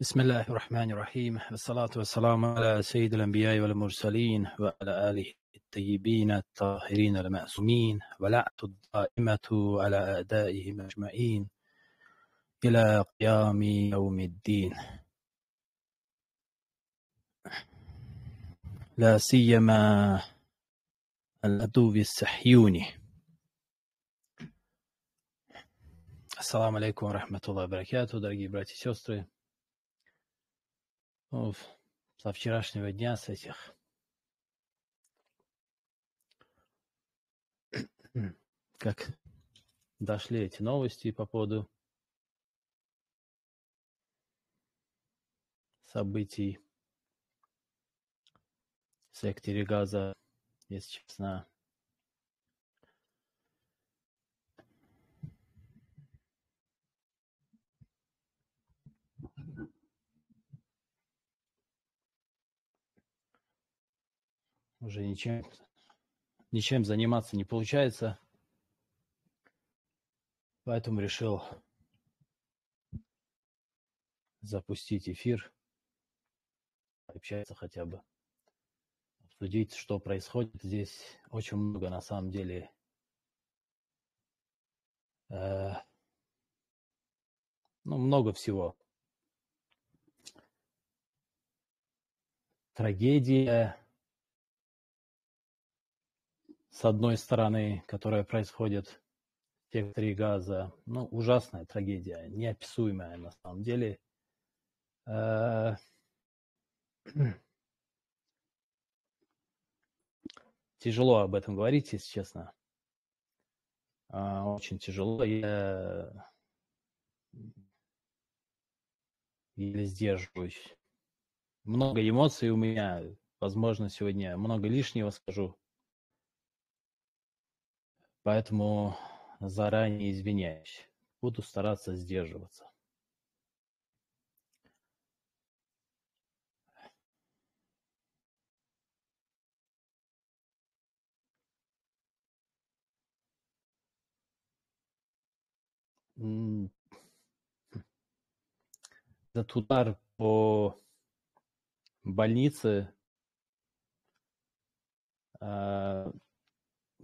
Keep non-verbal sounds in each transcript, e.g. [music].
بسم الله الرحمن الرحيم والصلاة والسلام على سيد الأنبياء والمرسلين وعلى آله الطيبين الطاهرين المعصومين ولعنة الدائمة على أعدائهم أجمعين إلى قيام يوم الدين لا سيما العدو الصهيوني Ассаламу алейкум ва рахматуллахи баракату, дорогие братья и сестры. Со вчерашнего дня, с этих. [clears throat] Как дошли эти новости по поводу событий в секторе Газа, если честно, уже ничем, ничем заниматься не получается. Поэтому решил запустить эфир, общаться хотя бы, обсудить, что происходит. Здесь очень много на самом деле э, ну, много всего. Трагедия, с одной стороны, которая происходит в секторе газа, ну, ужасная трагедия, неописуемая на самом деле. Э, [clears throat] тяжело об этом говорить, если честно. А, очень тяжело. Я еле сдерживаюсь. Много эмоций у меня. Возможно, сегодня много лишнего скажу. Поэтому заранее извиняюсь. Буду стараться сдерживаться. Этот удар по больнице а,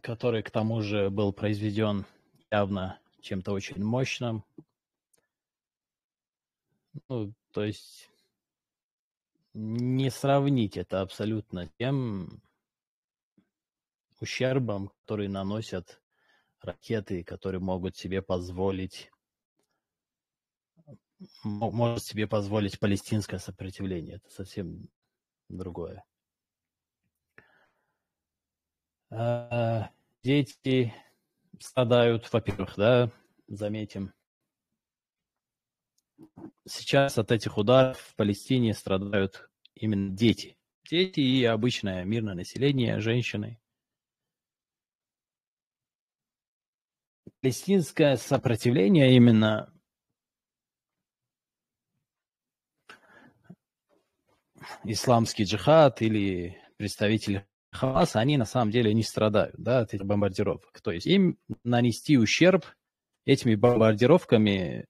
который к тому же был произведен явно чем-то очень мощным. Ну, то есть не сравнить это абсолютно тем ущербом, который наносят ракеты, которые могут себе позволить может себе позволить палестинское сопротивление. Это совсем другое. А, дети страдают, во-первых, да, заметим. Сейчас от этих ударов в Палестине страдают именно дети. Дети и обычное мирное население, женщины. Палестинское сопротивление именно исламский джихад или представители Хамаса, они на самом деле не страдают да, от этих бомбардировок. То есть им нанести ущерб этими бомбардировками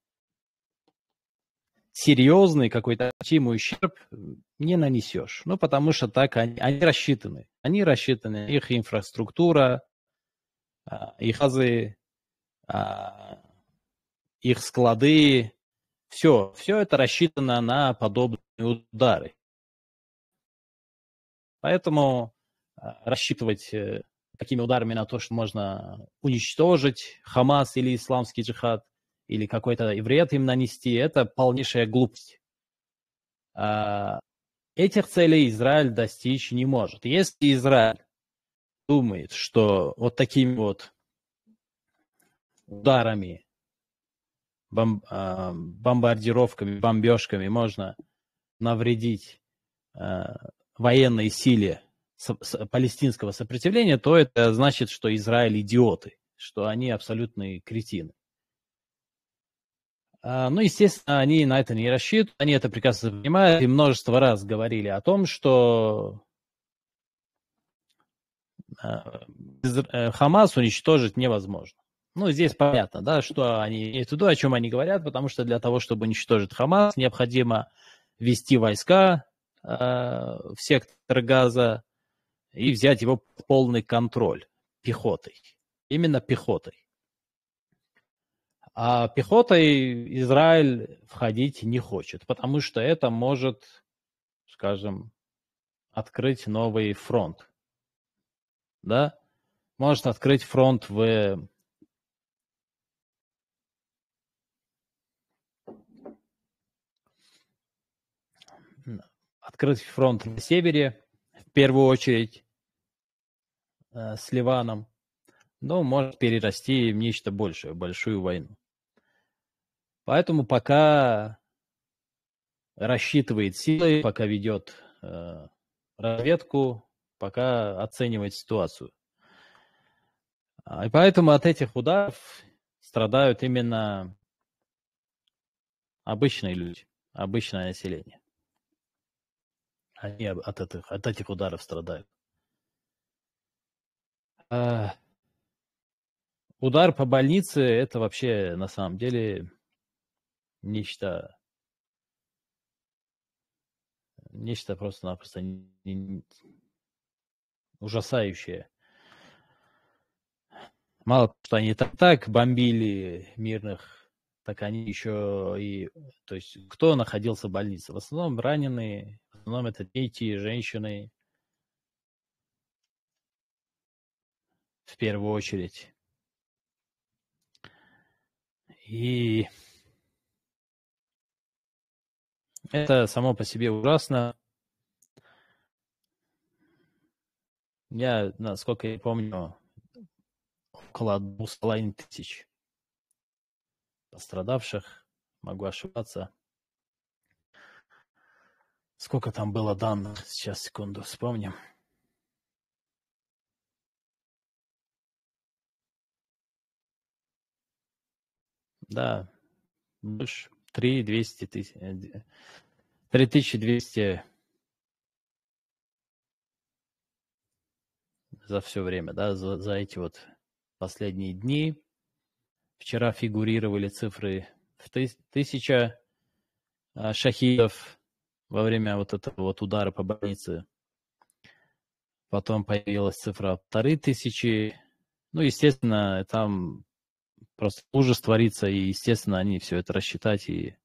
серьезный какой-то ощутимый ущерб не нанесешь. Ну, потому что так они, они рассчитаны. Они рассчитаны, их инфраструктура, а, их азы, а, их склады, все, все это рассчитано на подобные удары. Поэтому рассчитывать э, такими ударами на то, что можно уничтожить Хамас или исламский джихад, или какой-то вред им нанести, это полнейшая глупость. А, этих целей Израиль достичь не может. Если Израиль думает, что вот такими вот ударами, бом, а, бомбардировками, бомбежками можно навредить военной силе палестинского сопротивления, то это значит, что Израиль идиоты, что они абсолютные кретины. А, ну, естественно, они на это не рассчитывают, они это прекрасно понимают, и множество раз говорили о том, что а, э, Хамас уничтожить невозможно. Ну, здесь понятно, да, что они имеют в виду, о чем они говорят, потому что для того, чтобы уничтожить Хамас, необходимо ввести войска э, в сектор газа и взять его полный контроль пехотой. Именно пехотой. А пехотой Израиль входить не хочет, потому что это может, скажем, открыть новый фронт. Да? Может открыть фронт в открыть фронт на севере, первую очередь, э, с Ливаном, но может перерасти в нечто большее, большую войну. Поэтому пока рассчитывает силы, пока ведет э, разведку, пока оценивает ситуацию. А, и поэтому от этих ударов страдают именно обычные люди, обычное население. Они от этих, от этих ударов страдают. А, удар по больнице – это вообще на самом деле нечто, нечто просто-напросто ужасающее. Мало что они так, так бомбили мирных, так они еще и... То есть кто находился в больнице? В основном раненые, основном это дети, женщины. В первую очередь. И это само по себе ужасно. Я, насколько я помню, около двух с половиной тысяч пострадавших. Могу ошибаться. Сколько там было данных? Сейчас, секунду, вспомним. Да, больше. 3 200 тысяч. 3200 за все время, да, за, за эти вот последние дни. Вчера фигурировали цифры в тысяча а, шахидов во время вот этого вот удара по больнице. Потом появилась цифра полторы тысячи. Ну, естественно, там просто ужас творится, и, естественно, они все это рассчитать и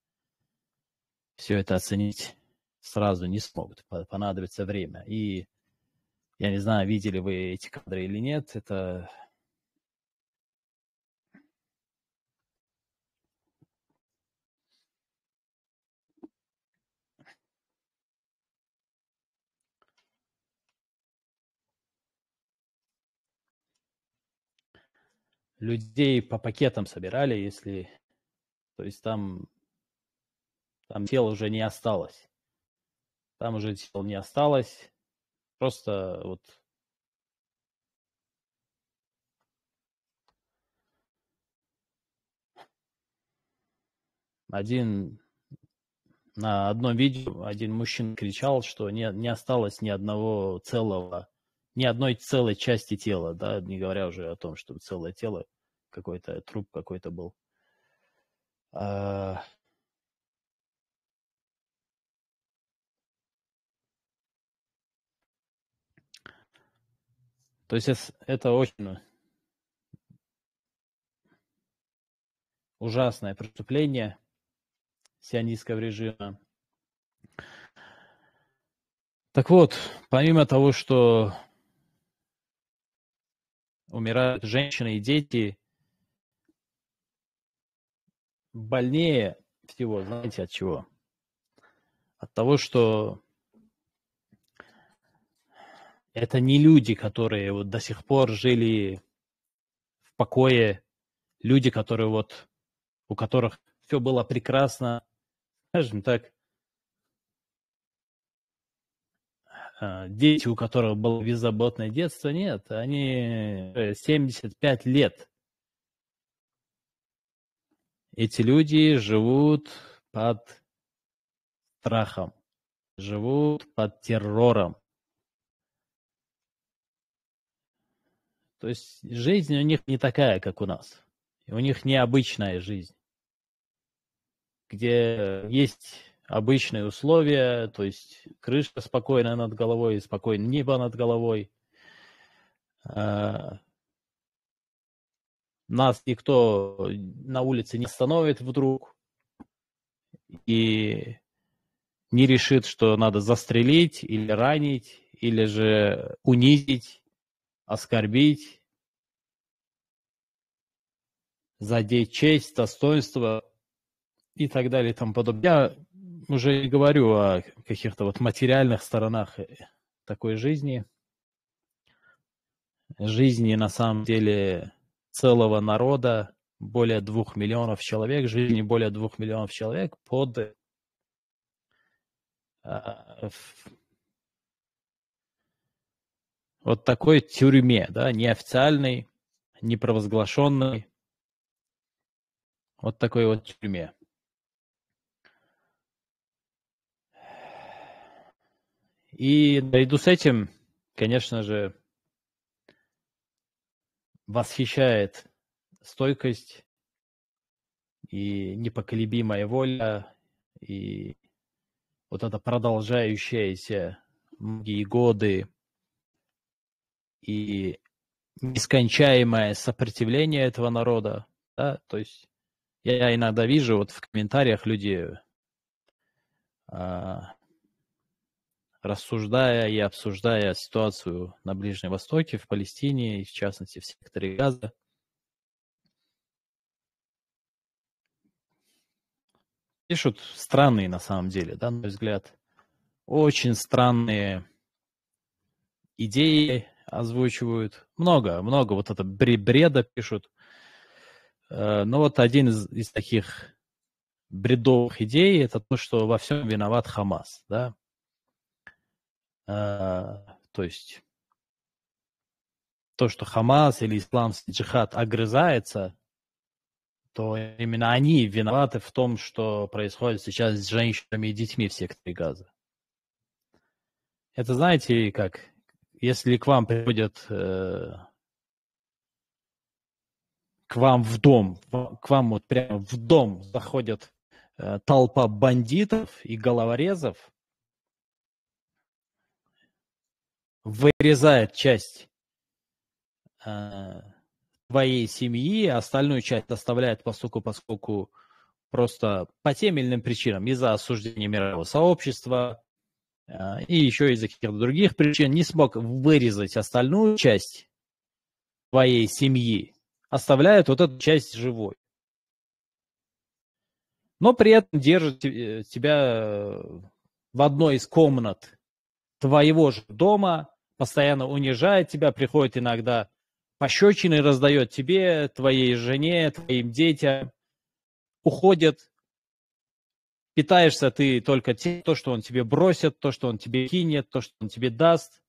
все это оценить сразу не смогут. Понадобится время. И я не знаю, видели вы эти кадры или нет, это людей по пакетам собирали, если... То есть там, там тел уже не осталось. Там уже тел не осталось. Просто вот один на одном видео один мужчина кричал, что не, не осталось ни одного целого ни одной целой части тела, да, не говоря уже о том, что целое тело, какой-то труп какой-то был. А... То есть это очень ужасное преступление сионистского режима. Так вот, помимо того, что умирают женщины и дети. Больнее всего, знаете, от чего? От того, что это не люди, которые вот до сих пор жили в покое, люди, которые вот, у которых все было прекрасно, [laughs] скажем так, А, дети, у которых было беззаботное детство, нет, они 75 лет. Эти люди живут под страхом, живут под террором. То есть жизнь у них не такая, как у нас. У них необычная жизнь, где есть обычные условия, то есть крыша спокойная над головой, спокойное небо над головой. Нас никто на улице не остановит вдруг и не решит, что надо застрелить или ранить, или же унизить, оскорбить, задеть честь, достоинство и так далее и тому подобное. Я уже не говорю о каких-то вот материальных сторонах э, такой жизни. Жизни на самом деле целого народа, более двух миллионов человек, жизни более двух миллионов человек под а, вот такой тюрьме, да, неофициальной, непровозглашенной, вот такой вот тюрьме. И наряду с этим, конечно же, восхищает стойкость и непоколебимая воля, и вот это продолжающееся многие годы и нескончаемое сопротивление этого народа, да, то есть я иногда вижу вот в комментариях люди, а, рассуждая и обсуждая ситуацию на Ближнем Востоке, в Палестине и в частности в секторе Газа, пишут странные на самом деле, да, на мой взгляд, очень странные идеи озвучивают. Много, много вот это бреда пишут. Э, но вот один из, из таких бредовых идей это то, что во всем виноват Хамас, да. Э, то есть то, что Хамас или исламский джихад огрызается, то именно они виноваты в том, что происходит сейчас с женщинами и детьми в секторе газа. Это знаете, как если к вам приходят э, к вам в дом, к вам вот прямо в дом заходят э, толпа бандитов и головорезов, вырезает часть э, твоей семьи, а остальную часть оставляет, поскольку, поскольку просто по тем или иным причинам, из-за осуждения мирового сообщества э, и еще из-за каких-то других причин, не смог вырезать остальную часть твоей семьи, оставляет вот эту часть живой. Но при этом держит э, тебя в одной из комнат твоего же дома, постоянно унижает тебя, приходит иногда пощечины раздает тебе, твоей жене, твоим детям, уходит, питаешься ты только тем, то, что он тебе бросит, то, что он тебе кинет, то, что он тебе даст.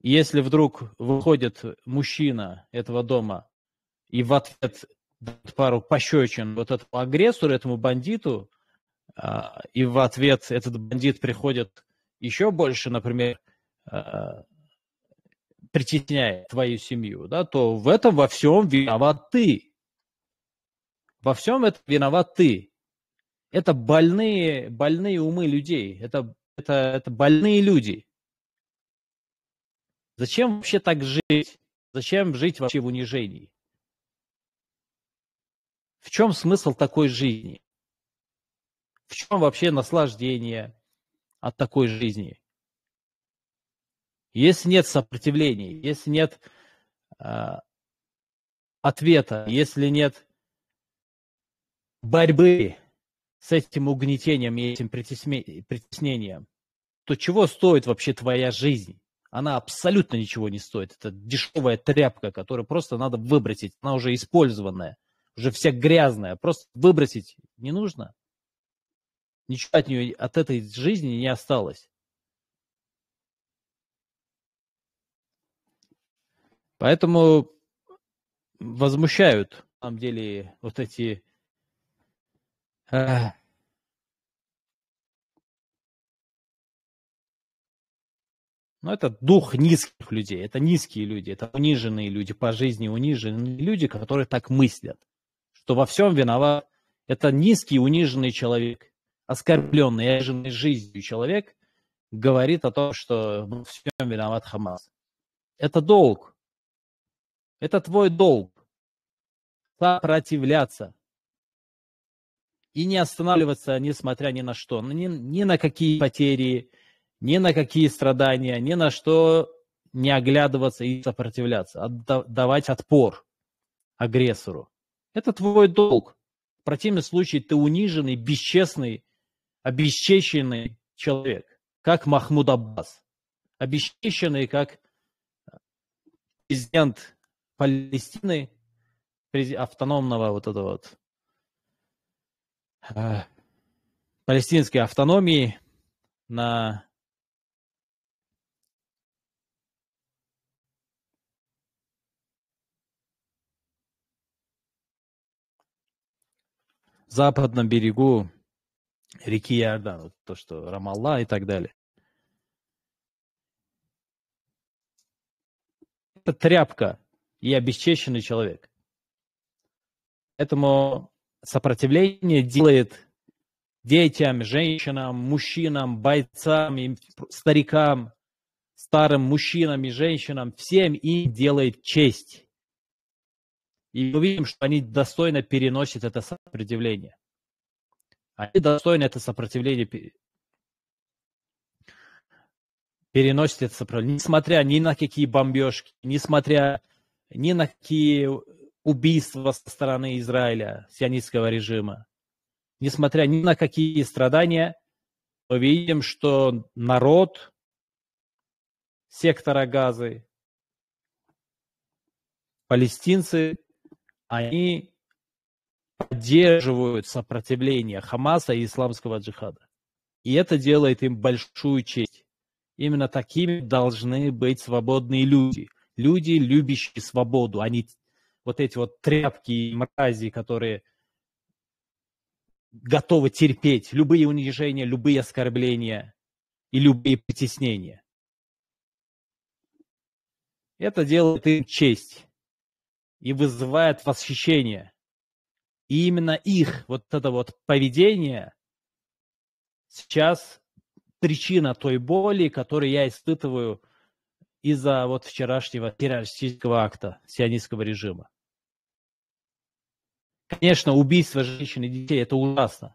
Если вдруг выходит мужчина этого дома и в ответ дает пару пощечин вот этому агрессору, этому бандиту, а, и в ответ этот бандит приходит еще больше, например, а, притесняет твою семью, да, то в этом во всем виноват ты. Во всем это виноват ты. Это больные, больные умы людей. Это, это, это больные люди. Зачем вообще так жить? Зачем жить вообще в унижении? В чем смысл такой жизни? В чем вообще наслаждение от такой жизни? Если нет сопротивления, если нет э, ответа, если нет борьбы с этим угнетением и этим притеснением, то чего стоит вообще твоя жизнь? она абсолютно ничего не стоит. Это дешевая тряпка, которую просто надо выбросить. Она уже использованная, уже вся грязная. Просто выбросить не нужно. Ничего от нее, от этой жизни не осталось. Поэтому возмущают, на самом деле, вот эти э, Но это дух низких людей, это низкие люди, это униженные люди, по жизни униженные люди, которые так мыслят, что во всем виноват. Это низкий униженный человек. Оскорбленный, обиженный жизнью человек говорит о том, что во всем виноват Хамас. Это долг. Это твой долг. Сопротивляться. И не останавливаться, несмотря ни на что. Ни, ни на какие потери, ни на какие страдания, ни на что не оглядываться и сопротивляться. Давать отпор агрессору. Это твой долг. В противном случае ты униженный, бесчестный, обесчещенный человек, как Махмуд Аббас. Обесчещенный, как президент Палестины, автономного вот этого вот э, палестинской автономии на западном берегу реки Иордан, вот то, что Рамалла и так далее. Это тряпка и обесчещенный человек. Поэтому сопротивление делает детям, женщинам, мужчинам, бойцам, старикам, старым мужчинам и женщинам, всем им делает честь. И мы видим, что они достойно переносят это сопротивление. Они достойны это сопротивление переносят это сопротивление, несмотря ни на какие бомбежки, несмотря ни на какие убийства со стороны Израиля, сионистского режима, несмотря ни на какие страдания, мы видим, что народ сектора Газы, палестинцы они поддерживают сопротивление Хамаса и исламского джихада. И это делает им большую честь. Именно такими должны быть свободные люди. Люди, любящие свободу, а не вот эти вот тряпки и мрази, которые готовы терпеть любые унижения, любые оскорбления и любые притеснения. Это делает им честь и вызывает восхищение. И именно их вот это вот поведение сейчас причина той боли, которую я испытываю из-за вот вчерашнего террористического акта сионистского режима. Конечно, убийство женщин и детей – это ужасно.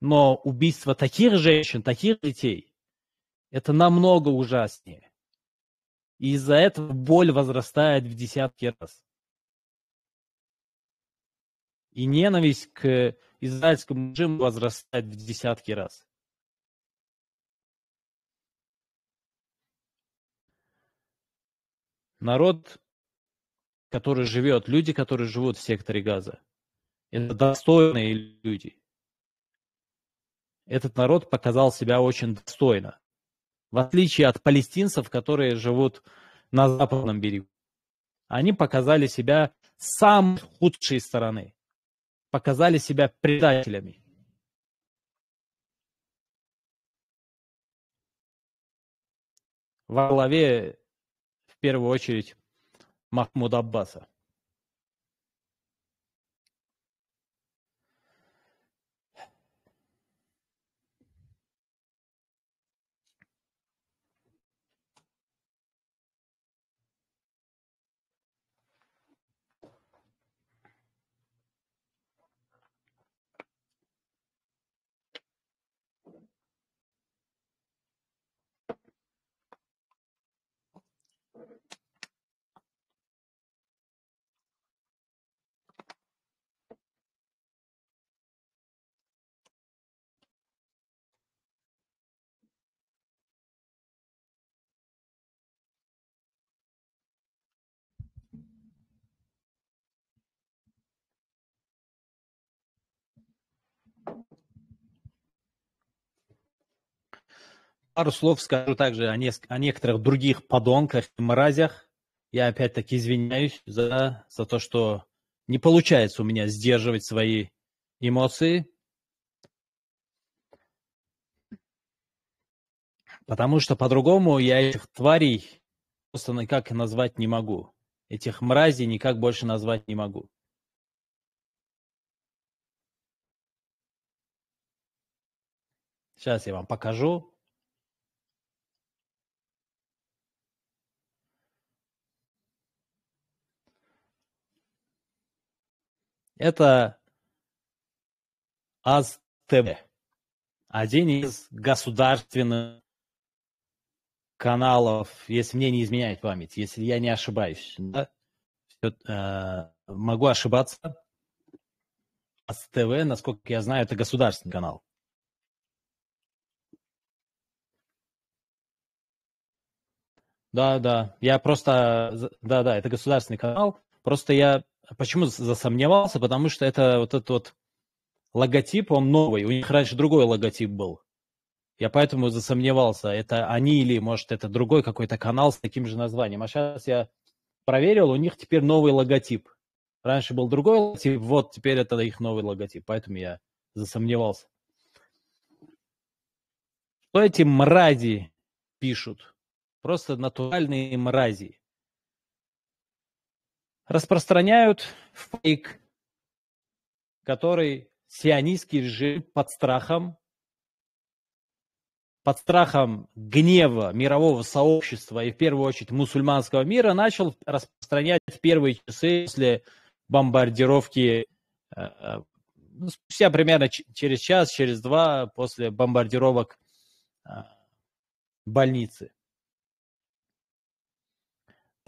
Но убийство таких женщин, таких детей – это намного ужаснее. И из-за этого боль возрастает в десятки раз. И ненависть к израильскому режиму возрастает в десятки раз. Народ, который живет, люди, которые живут в секторе Газа, это достойные люди. Этот народ показал себя очень достойно. В отличие от палестинцев, которые живут на западном берегу. Они показали себя с самой худшей стороны. Показали себя предателями. Во главе, в первую очередь, Махмуда Аббаса. Пару слов скажу также о, не, о некоторых других подонках и мразях. Я опять-таки извиняюсь за, за то, что не получается у меня сдерживать свои эмоции. Потому что по-другому я этих тварей просто никак назвать не могу. Этих мразей никак больше назвать не могу. Сейчас я вам покажу. Это АЗ-ТВ. Один из государственных каналов, если мне не изменяет память, если я не ошибаюсь. Да? Все, э, могу ошибаться. АЗ-ТВ, насколько я знаю, это государственный канал. Да, да. Я просто... Да, да, это государственный канал. Просто я почему засомневался? Потому что это вот этот вот логотип, он новый. У них раньше другой логотип был. Я поэтому засомневался, это они или, может, это другой какой-то канал с таким же названием. А сейчас я проверил, у них теперь новый логотип. Раньше был другой логотип, вот теперь это их новый логотип, поэтому я засомневался. Что эти мрази пишут? Просто натуральные мрази. Распространяют фейк, который сионистский режим под страхом, под страхом гнева мирового сообщества и в первую очередь мусульманского мира начал распространять в первые часы после бомбардировки, э, э, ну, спустя примерно через час, через два после бомбардировок э, больницы.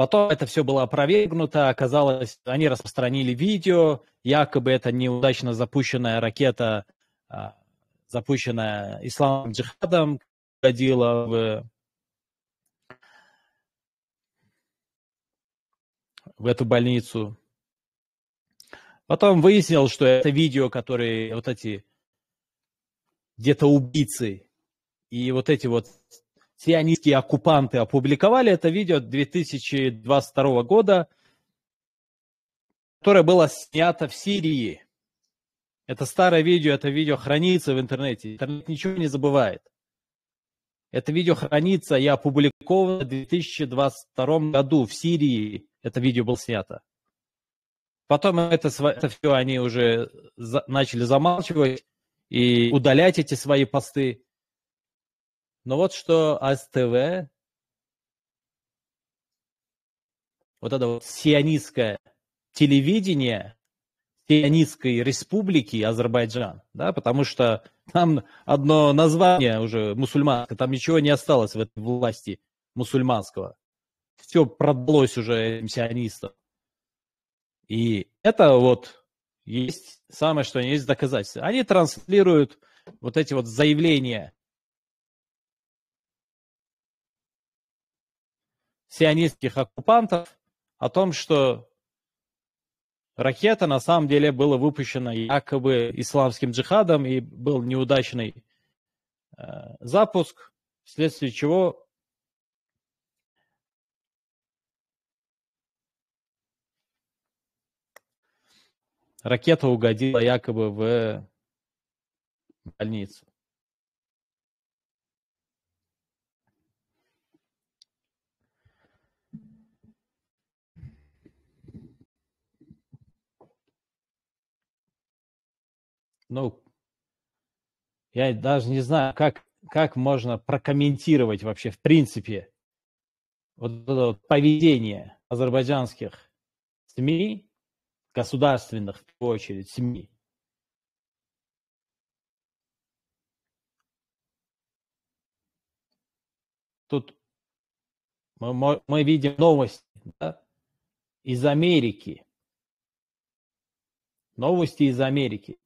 Потом это все было опровергнуто, оказалось, они распространили видео, якобы это неудачно запущенная ракета, а, запущенная исламом джихадом, ходила в, в эту больницу. Потом выяснил, что это видео, которые вот эти где-то убийцы и вот эти вот сионистские оккупанты опубликовали это видео 2022 года, которое было снято в Сирии. Это старое видео, это видео хранится в интернете. Интернет ничего не забывает. Это видео хранится и опубликовано в 2022 году в Сирии. Это видео было снято. Потом это, это все они уже за, начали замалчивать и удалять эти свои посты. Но вот что АСТВ, вот это вот сионистское телевидение сионистской республики Азербайджан, да, потому что там одно название уже мусульманское, там ничего не осталось в этой власти мусульманского. Все продалось уже сионистам. И это вот есть самое, что есть доказательства. Они транслируют вот эти вот заявления сионистских оккупантов о том, что ракета на самом деле была выпущена якобы исламским джихадом и был неудачный э, запуск, вследствие чего ракета угодила якобы в больницу. Ну, я даже не знаю, как, как можно прокомментировать вообще в принципе вот это вот поведение азербайджанских СМИ, государственных в первую очередь СМИ. Тут мы, мы видим новости да, из Америки. Новости из Америки.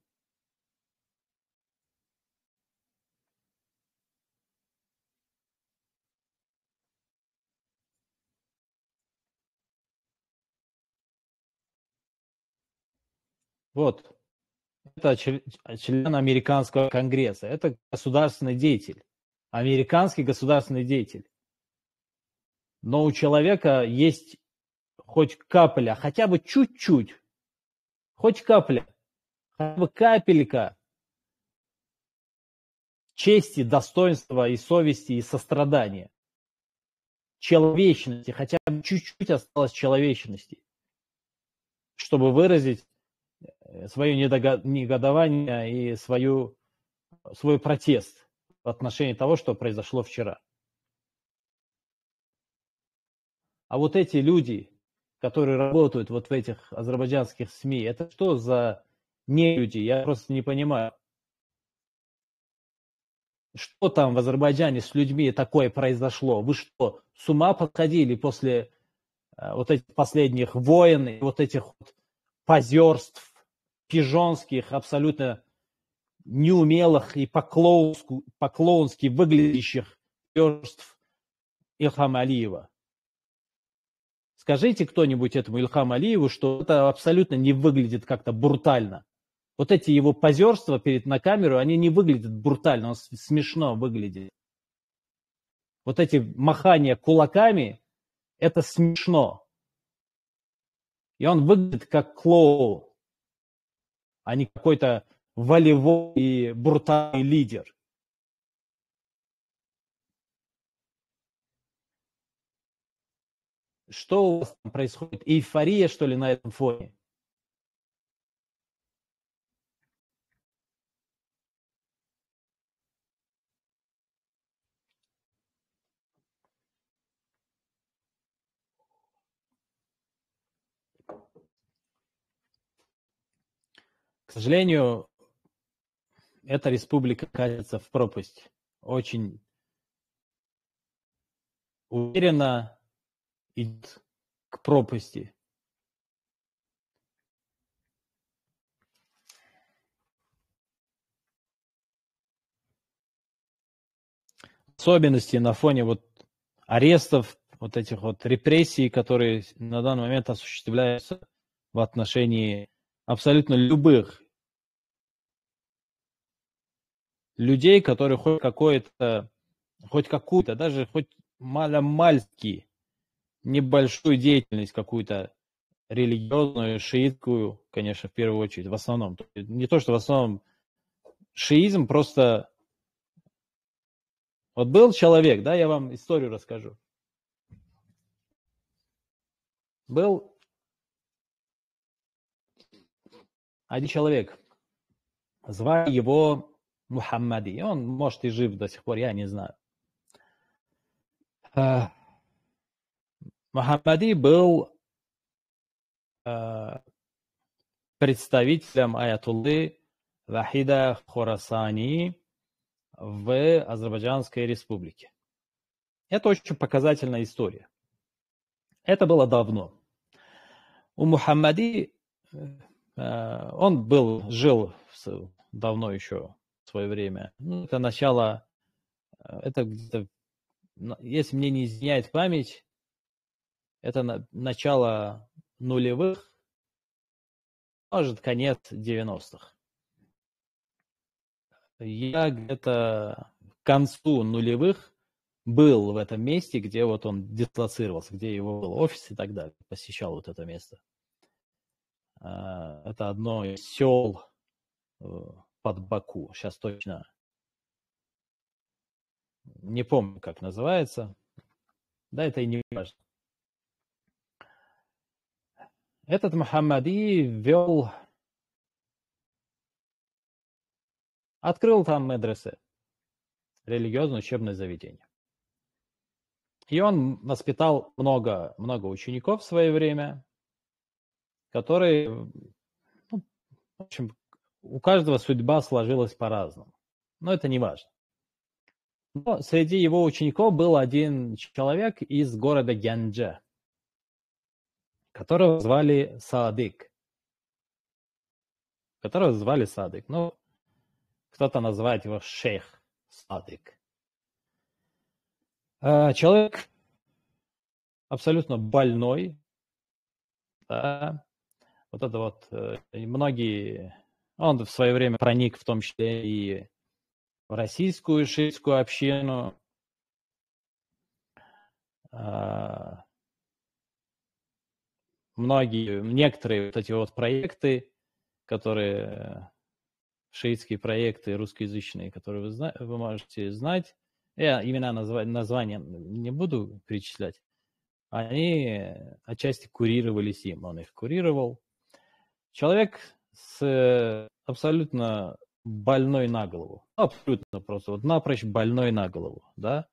Вот. Это член американского конгресса. Это государственный деятель. Американский государственный деятель. Но у человека есть хоть капля, хотя бы чуть-чуть, хоть капля, хотя бы капелька чести, достоинства и совести и сострадания. Человечности, хотя бы чуть-чуть осталось человечности, чтобы выразить свое негодование и свою, свой протест в отношении того, что произошло вчера. А вот эти люди, которые работают вот в этих азербайджанских СМИ, это что за не люди? Я просто не понимаю. Что там в Азербайджане с людьми такое произошло? Вы что, с ума подходили после э, вот этих последних войн и вот этих вот позерств пижонских, абсолютно неумелых и по-клоунски выглядящих позерств Илхама Алиева? Скажите кто-нибудь этому Ильхам Алиеву, что это абсолютно не выглядит как-то брутально. Вот эти его позерства перед на камеру, они не выглядят брутально, он смешно выглядит. Вот эти махания кулаками, это смешно. И он выглядит как клоун, а не какой-то волевой и брутальный лидер. Что у вас там происходит? Эйфория, что ли, на этом фоне? Сожалению, эта республика катится в пропасть. Очень уверенно идет к пропасти. Особенности на фоне вот арестов, вот этих вот репрессий, которые на данный момент осуществляются в отношении абсолютно любых людей, которые хоть какое-то, хоть какую-то, даже хоть маломальски небольшую деятельность какую-то религиозную, шиитскую, конечно, в первую очередь, в основном. Не то, что в основном шиизм, просто вот был человек, да, я вам историю расскажу. Был один человек, звали его Мухаммади. Он, может, и жив до сих пор, я не знаю. Э, Мухаммади был э, представителем Аятуллы Вахида Хорасани в Азербайджанской республике. Это очень показательная история. Это было давно. У Мухаммади, э, он был, жил давно еще свое время. Ну, это начало, э, это где-то, если мне не изменяет память, это на, начало нулевых, может, конец 90-х. Я где-то к концу нулевых был в этом месте, где вот он дислоцировался, где его был офис и так далее, посещал вот это место. А, это одно из сел э, под Баку. Сейчас точно не помню, как называется. Да, это и не важно. Этот Мухаммади вел, открыл там медресе, религиозное учебное заведение. И он воспитал много, много учеников в свое время, которые, ну, в общем, у каждого судьба сложилась по-разному. Но это не важно. Но среди его учеников был один человек из города Гянджа которого звали Садык. Которого звали Садык. Ну, кто-то называет его шейх Садык. А, человек абсолютно больной. Да. Вот это вот э, многие... Он в свое время проник в том числе и в российскую шиитскую общину. А, многие, некоторые вот эти вот проекты, которые шиитские проекты русскоязычные, которые вы, зна- вы можете знать, я имена назвать, названия не буду перечислять, они отчасти курировались им, он их курировал. Человек с абсолютно больной на голову. абсолютно просто, вот напрочь больной на голову, да,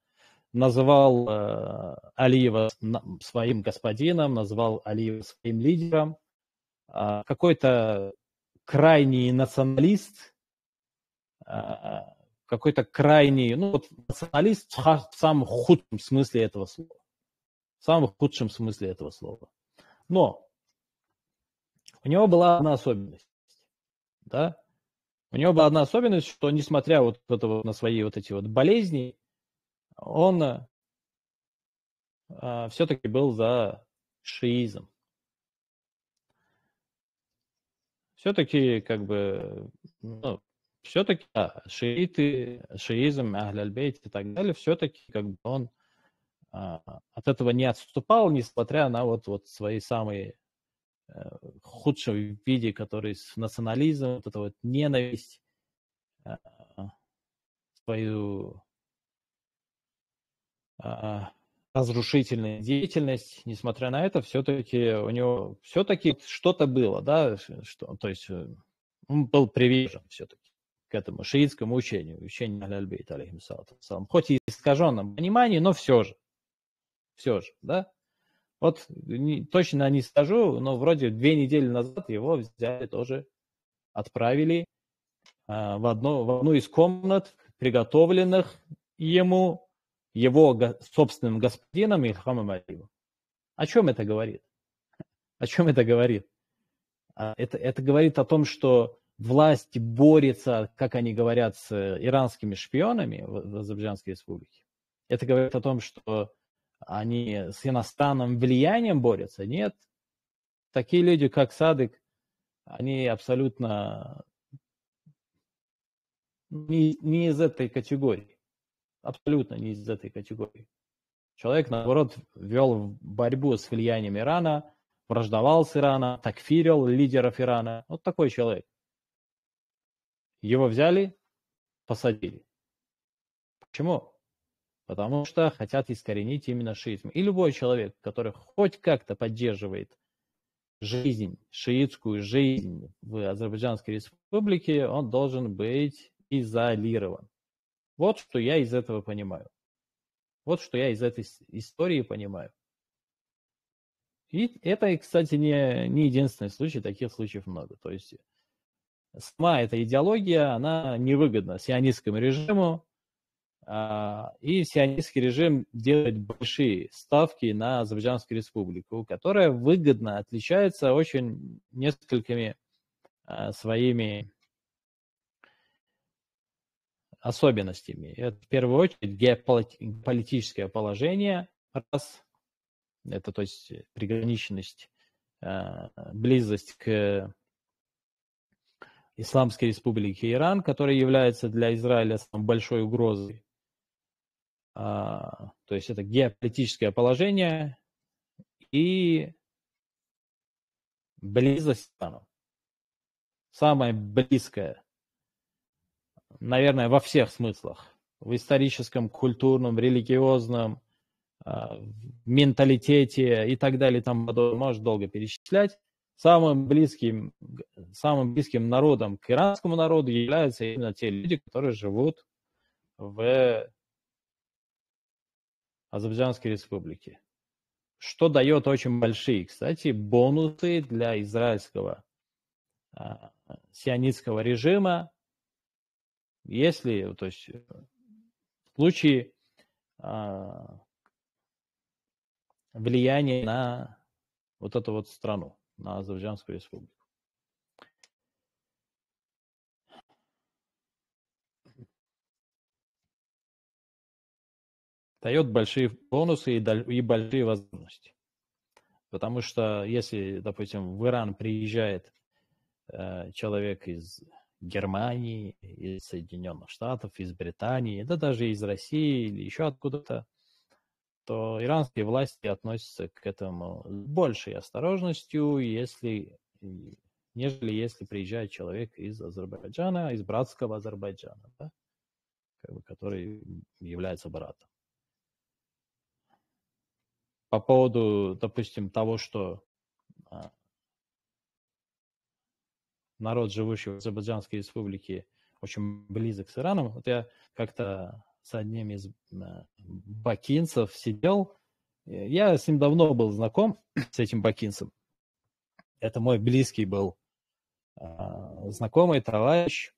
называл э, Алиева своим господином, назвал Алиева своим лидером, э, какой-то крайний националист, э, какой-то крайний, ну вот националист в самом худшем смысле этого слова. В самом худшем смысле этого слова. Но у него была одна особенность, да, у него была одна особенность, что несмотря вот, это вот на свои вот эти вот болезни, он а, все-таки был за шиизм. Все-таки, как бы, ну, все-таки да, шииты, шиизм, ахляльбейт и так далее, все-таки как бы он а, от этого не отступал, несмотря на вот, вот свои самые э, худшие виде, которые с национализмом, вот эта вот ненависть, э, свою а, разрушительная деятельность, несмотря на это, все-таки у него все-таки что-то было, да, что, то есть э, он был привержен все-таки к этому шиитскому учению, учению Аль-Бейт, хоть и искаженном понимании, но все же, все же, да. Вот не, точно не скажу, но вроде две недели назад его взяли тоже, отправили а, в, одно, в одну из комнат, приготовленных ему его собственным господином Ильхамом Алиевым. О чем это говорит? О чем это говорит? А, это, это говорит о том, что власть борется, как они говорят, с иранскими шпионами в Азербайджанской республике. Это говорит о том, что они с иностранным влиянием борются. Нет. Такие люди, как Садык, они абсолютно не, не из этой категории абсолютно не из этой категории. Человек, наоборот, вел борьбу с влиянием Ирана, враждовал с Ираном, такфирил лидеров Ирана. Вот такой человек. Его взяли, посадили. Почему? Потому что хотят искоренить именно шиизм. И любой человек, который хоть как-то поддерживает жизнь, шиитскую жизнь в Азербайджанской республике, он должен быть изолирован. Вот что я из этого понимаю. Вот что я из этой истории понимаю. И это, кстати, не, не единственный случай, таких случаев много. То есть сама эта идеология, она невыгодна сионистскому режиму, и сионистский режим делает большие ставки на Азербайджанскую республику, которая выгодно отличается очень несколькими а, своими особенностями. Это в первую очередь геополитическое положение, раз, это то есть приграниченность, э, близость к Исламской республике Иран, которая является для Израиля самой большой угрозой. А, то есть это геополитическое положение и близость Ирану. Самое близкое наверное, во всех смыслах. В историческом, культурном, религиозном, а, менталитете и так далее, там можно долго перечислять. Самым близким, самым близким народом к иранскому народу являются именно те люди, которые живут в Азербайджанской республике. Что дает очень большие, кстати, бонусы для израильского а, сионистского режима если, то есть, э, в случае а, влияния на вот эту вот страну, на Азербайджанскую республику. Дает большие бонусы и, большие возможности. Потому что если, допустим, в Иран приезжает э, человек из Германии, из Соединенных Штатов, из Британии, да даже из России или еще откуда-то, то иранские власти относятся к этому с большей осторожностью, если, нежели если приезжает человек из Азербайджана, из братского Азербайджана, да, как бы, который является братом. По поводу, допустим, того, что а, народ, живущий в Азербайджанской республике, очень близок с Ираном. Вот я как-то с одним из бакинцев сидел. Я с ним давно был знаком, [clears throat] с этим бакинцем. Это мой близкий был знакомый, товарищ.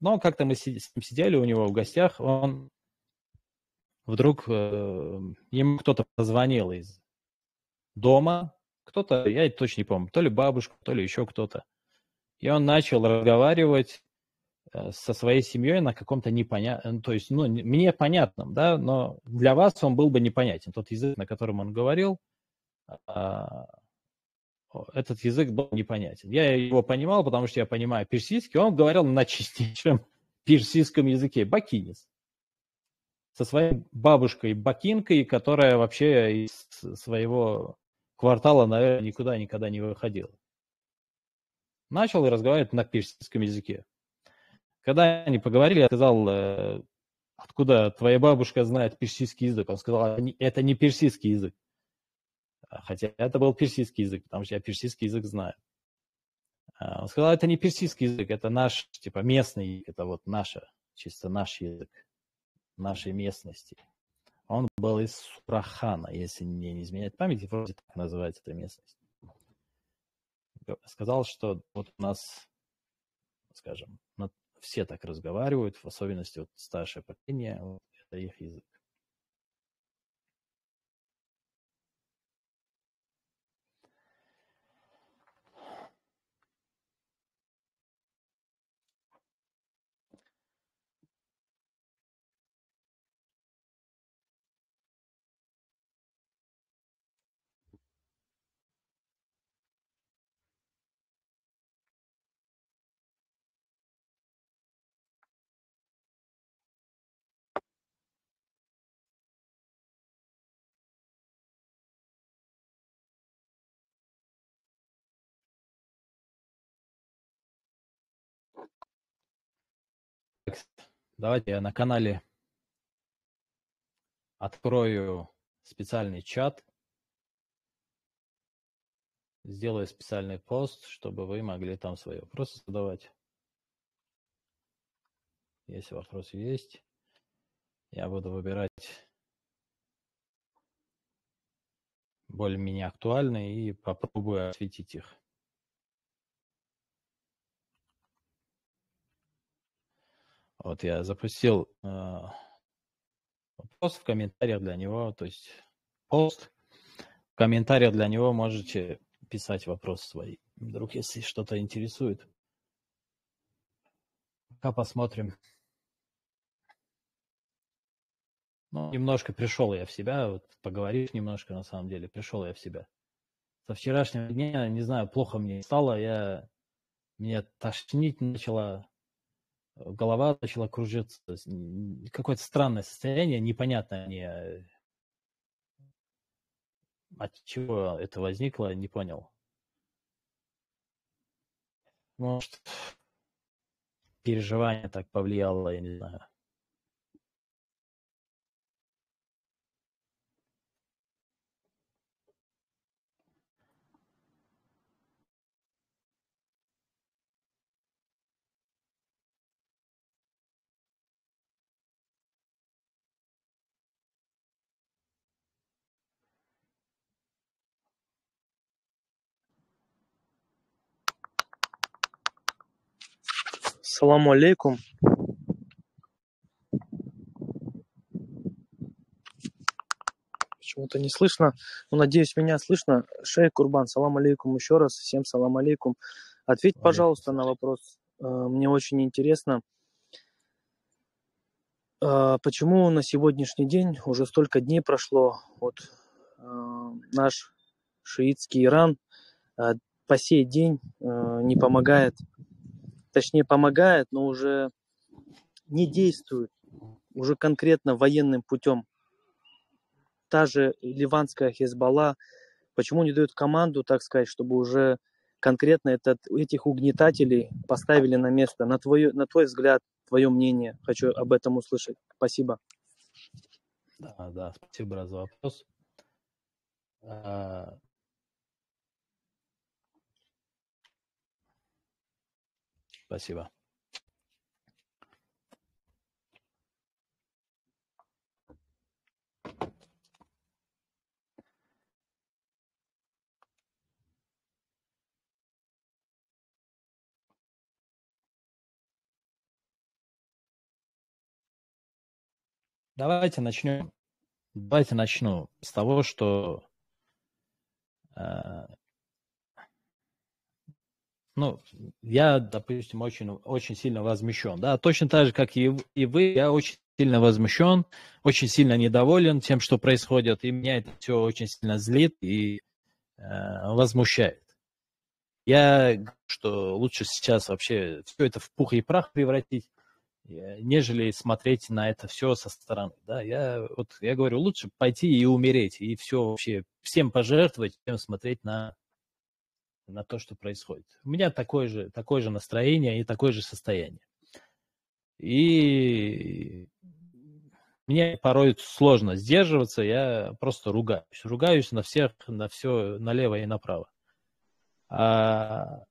Но как-то мы с ним сидели у него в гостях, он вдруг э, ему кто-то позвонил из дома, кто-то, я точно не помню, то ли бабушка, то ли еще кто-то. И он начал разговаривать э, со своей семьей на каком-то непонятном, то есть, ну, мне понятном, да, но для вас он был бы непонятен. Тот язык, на котором он говорил, а, этот язык был непонятен. Я его понимал, потому что я понимаю персидский. Он говорил на чистейшем [laughs] персидском языке, бакинец. Со своей бабушкой Бакинкой, которая вообще из своего квартала, наверное, никуда никогда не выходила. Начал разговаривать на персидском языке. Когда они поговорили, я сказал, э, откуда твоя бабушка знает персидский язык. Он сказал, это не персидский язык. А, хотя это был персидский язык, потому что я персидский язык знаю. А, он сказал, это не персидский язык, это наш, типа, местный это вот наша, чисто наш язык нашей местности. Он был из Сурахана, если мне не изменяет память, вроде так называется эта местность. Сказал, что вот у нас, скажем, все так разговаривают, в особенности вот старшее поколение, вот это их язык. Давайте я на канале открою специальный чат, сделаю специальный пост, чтобы вы могли там свои вопросы задавать. Если вопросы есть, я буду выбирать более-менее актуальные и попробую осветить их. Вот я запустил э, пост в комментариях для него, то есть пост. В комментариях для него можете писать вопросы свои. Вдруг, если что-то интересует. Пока посмотрим. Ну, немножко пришел я в себя, вот поговорив немножко, на самом деле, пришел я в себя. Со вчерашнего дня, не знаю, плохо мне стало, я, меня тошнить начало, голова начала кружиться. Какое-то странное состояние, непонятное мне. Э, от чего это возникло, не понял. Может, переживание так повлияло, я не знаю. Саламу алейкум. Почему-то не слышно. Ну, надеюсь, меня слышно. Шейх Курбан, салам алейкум еще раз. Всем салам алейкум. Ответь, пожалуйста, на вопрос. Э, мне очень интересно, э, почему на сегодняшний день, уже столько дней прошло, вот э, наш шиитский Иран по сей день не помогает точнее помогает, но уже не действует, уже конкретно военным путем. Та же ливанская Хезбалла, почему не дают команду, так сказать, чтобы уже конкретно этот, этих угнетателей поставили на место? На твой, на твой взгляд, твое мнение, хочу об этом услышать. Спасибо. Да, да, спасибо за вопрос. Спасибо. Давайте начнем. Давайте начну с того, что э, ну, я, допустим, очень, очень сильно возмущен. Да, точно так же, как и, и вы, я очень сильно возмущен, очень сильно недоволен тем, что происходит, и меня это все очень сильно злит и э, возмущает. Я что лучше сейчас вообще все это в пух и прах превратить, э, нежели смотреть на это все со стороны. Да, я вот я говорю, лучше пойти и умереть, и все вообще всем пожертвовать, чем смотреть на на то, что происходит. У меня такое же, такое же настроение и такое же состояние. И мне порой сложно сдерживаться, я просто ругаюсь. Ругаюсь на всех, на все, налево и направо. А,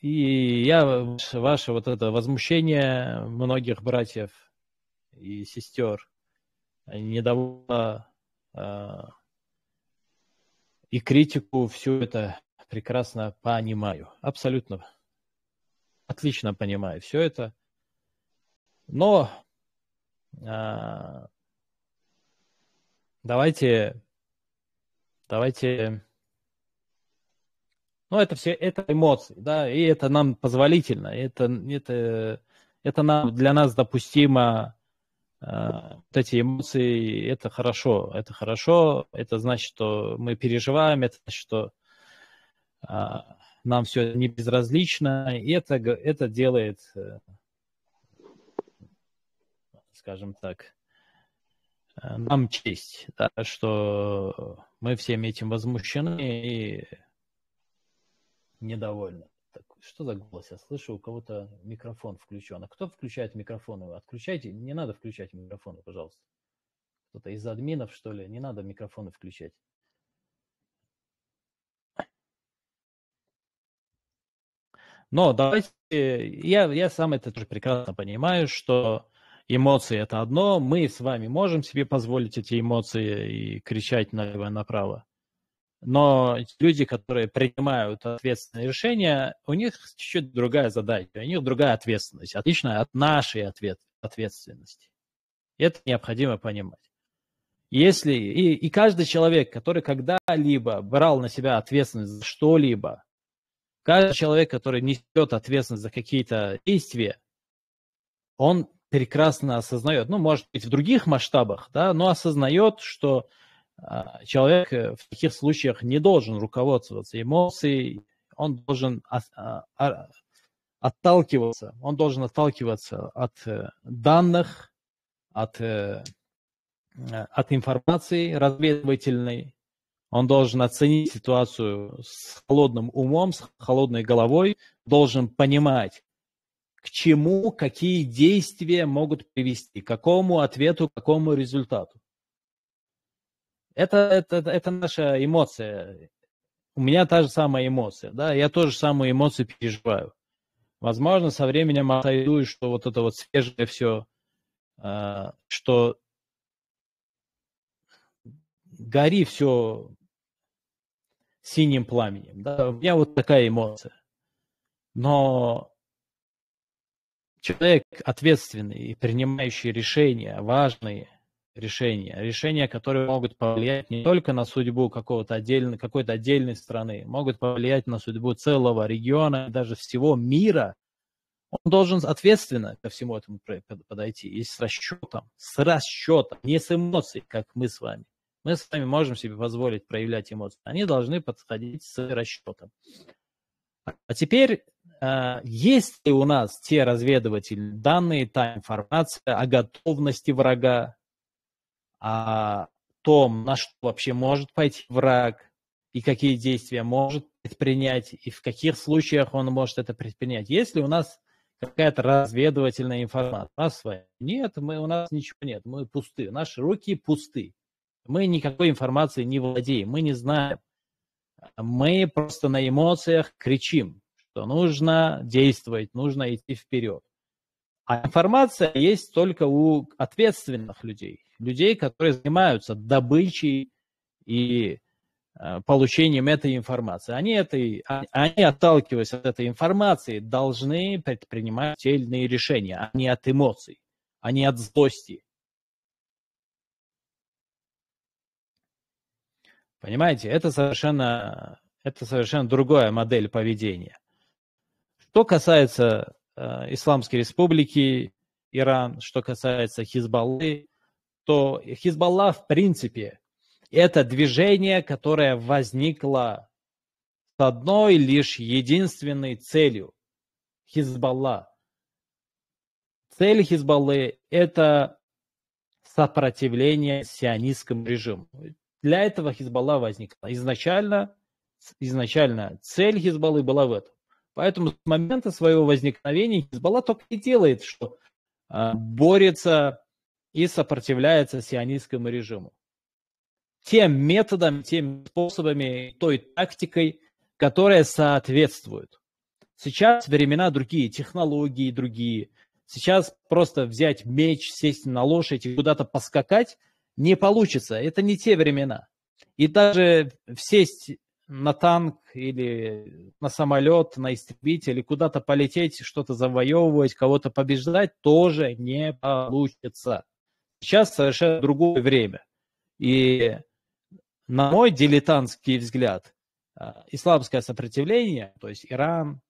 и я, ваше вот это возмущение многих братьев и сестер, недовольно а, и критику, все это прекрасно понимаю. Абсолютно отлично понимаю все это. Но а, давайте, давайте, ну это все, это эмоции, да, и это нам позволительно, это, это, это нам, для нас допустимо, а, вот эти эмоции, это хорошо, это хорошо, это значит, что мы переживаем, это значит, что нам все не безразлично, и это, это делает, э, скажем так, э, нам честь, да, что мы всем этим возмущены и недовольны. Так, что за голос? Я слышу, у кого-то микрофон включен. А кто включает микрофоны? Отключайте. Не надо включать микрофоны, пожалуйста. Кто-то из админов, что ли? Не надо микрофоны включать. Но давайте, я, я сам это тоже прекрасно понимаю, что эмоции это одно, мы с вами можем себе позволить эти эмоции и кричать налево и направо. Но люди, которые принимают ответственные решения, у них чуть-чуть другая задача, у них другая ответственность, отличная от нашей ответ, ответственности. Это необходимо понимать. Если и, и каждый человек, который когда-либо брал на себя ответственность за что-либо, Каждый человек, который несет ответственность за какие-то действия, он прекрасно осознает, ну, может быть, в других масштабах, да, но осознает, что а, человек э, в таких случаях не должен руководствоваться эмоцией, он должен а, а, отталкиваться, он должен отталкиваться от э, данных, от, э, от информации разведывательной, он должен оценить ситуацию с холодным умом, с холодной головой, должен понимать, к чему, какие действия могут привести, к какому ответу, к какому результату. Это, это, это наша эмоция. У меня та же самая эмоция. Да? Я тоже самую эмоцию переживаю. Возможно, со временем отойду, и что вот это вот свежее все, а, что гори все синим пламенем. Да? У меня вот такая эмоция. Но человек ответственный и принимающий решения, важные решения, решения, которые могут повлиять не только на судьбу какого-то отдельной, какой-то отдельной страны, могут повлиять на судьбу целого региона, даже всего мира, он должен ответственно ко всему этому подойти и с расчетом, с расчетом, не с эмоцией, как мы с вами. Мы с вами можем себе позволить проявлять эмоции. Они должны подходить с расчетом. А теперь, а, есть ли у нас те разведывательные данные, та информация о готовности врага, о том, на что вообще может пойти враг, и какие действия может предпринять, и в каких случаях он может это предпринять. Есть ли у нас какая-то разведывательная информация? У нас с нет, мы, у нас ничего нет, мы пусты, наши руки пусты. Мы никакой информацией не владеем, мы не знаем. Мы просто на эмоциях кричим, что нужно действовать, нужно идти вперед. А информация есть только у ответственных людей, людей, которые занимаются добычей и э, получением этой информации. Они, этой, а, они, отталкиваясь от этой информации, должны предпринимать те или иные решения, а не от эмоций, а не от злости, Понимаете, это совершенно, это совершенно другая модель поведения. Что касается э, Исламской Республики, Иран, что касается Хизбаллы, то Хизбалла в принципе это движение, которое возникло с одной лишь единственной целью. Хизбалла. Цель Хизбаллы – это сопротивление сионистскому режиму. Для этого Хизбалла возникла. Изначально, изначально цель Хизбаллы была в этом. Поэтому с момента своего возникновения Хизбалла только и делает, что э, борется и сопротивляется сионистскому режиму. Тем методом, тем способами, той тактикой, которая соответствует. Сейчас времена другие, технологии другие. Сейчас просто взять меч, сесть на лошадь и куда-то поскакать не получится. Это не те времена. И даже сесть на танк или на самолет, на истребитель, или куда-то полететь, что-то завоевывать, кого-то побеждать, тоже не получится. Сейчас совершенно другое время. И на мой дилетантский взгляд, а, исламское сопротивление, то есть Иран,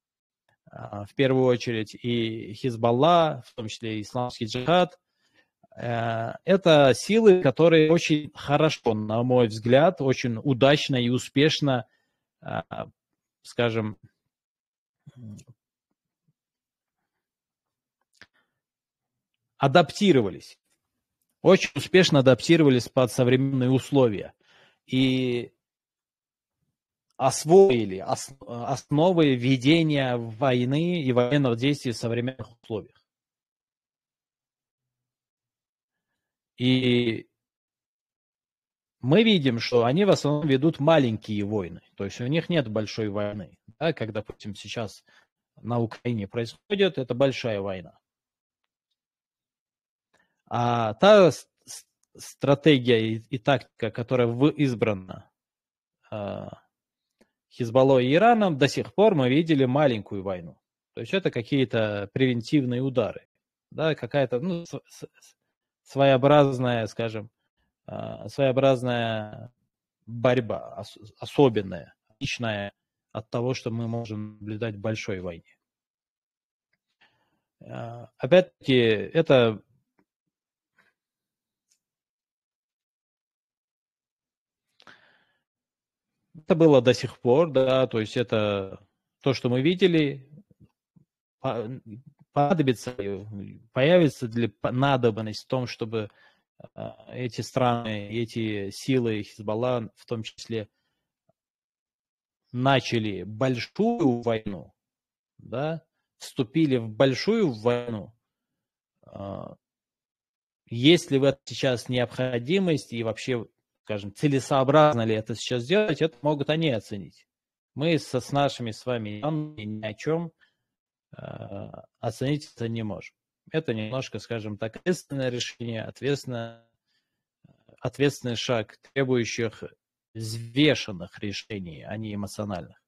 а, в первую очередь, и Хизбалла, в том числе и исламский джихад, это силы, которые очень хорошо, на мой взгляд, очень удачно и успешно, а, скажем, адаптировались очень успешно адаптировались под современные условия и освоили основы ведения войны и военных действий в современных условиях. И мы видим, что они в основном ведут маленькие войны. То есть у них нет большой войны. Да, как, допустим, сейчас на Украине происходит, это большая война. А та стратегия и, и тактика, которая избрана э, Хизбаллой и Ираном, до сих пор мы видели маленькую войну. То есть это какие-то превентивные удары. Да, какая-то ну, с, с, своеобразная, скажем, э, своеобразная борьба, ос, особенная, отличная от того, что мы можем наблюдать в большой войне. Э, опять-таки, это Это было до сих пор, да, то есть это то, что мы видели, понадобится, появится для надобность в том, чтобы а, эти страны, эти силы Хизбалла в том числе начали большую войну, да, вступили в большую войну, а, есть ли в этом сейчас необходимость и вообще скажем, целесообразно ли это сейчас сделать, это могут они оценить. Мы со, с нашими с вами ни о чем оценить это не можем. Это немножко, скажем так, ответственное решение, ответственное, ответственный шаг, требующих взвешенных решений, а не эмоциональных.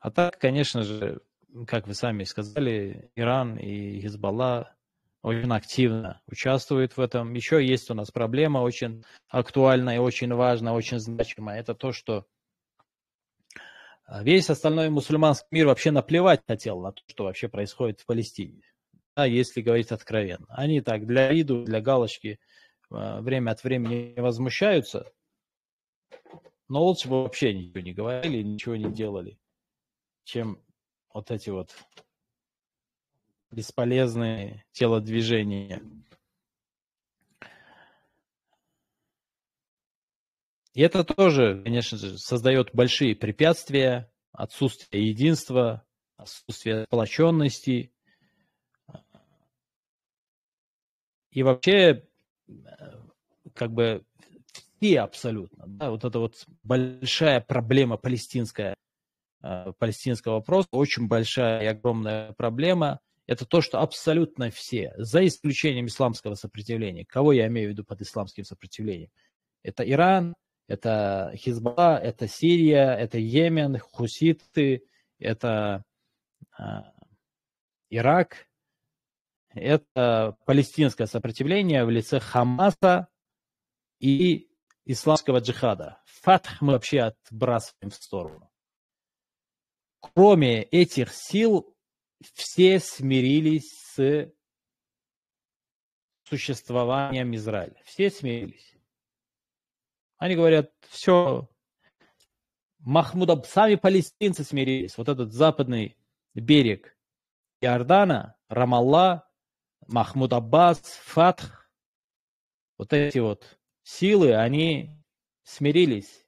А так, конечно же, как вы сами сказали, Иран и Хизбалла очень активно участвуют в этом. Еще есть у нас проблема очень актуальная, очень важная, очень значимая. Это то, что весь остальной мусульманский мир вообще наплевать хотел на то, что вообще происходит в Палестине. Да, если говорить откровенно. Они так для виду, для галочки э, время от времени возмущаются, но лучше бы вообще ничего не говорили, ничего не делали чем вот эти вот бесполезные телодвижения. И это тоже, конечно же, создает большие препятствия, отсутствие единства, отсутствие сплоченности. И вообще, как бы все абсолютно, да, вот эта вот большая проблема палестинская – Э, палестинского вопроса очень большая и огромная проблема. Это то, что абсолютно все, за исключением исламского сопротивления, кого я имею в виду под исламским сопротивлением, это Иран, Это Хизбалла, это Сирия, это Йемен, хуситы, это э, Ирак, это палестинское сопротивление в лице Хамаса и исламского джихада. Фатх мы вообще отбрасываем в сторону. Кроме этих сил, все смирились с существованием Израиля. Все смирились. Они говорят, все, Махмуда, сами палестинцы смирились. Вот этот западный берег Иордана, Рамалла, Махмуд Аббас, Фатх, вот эти вот силы, они смирились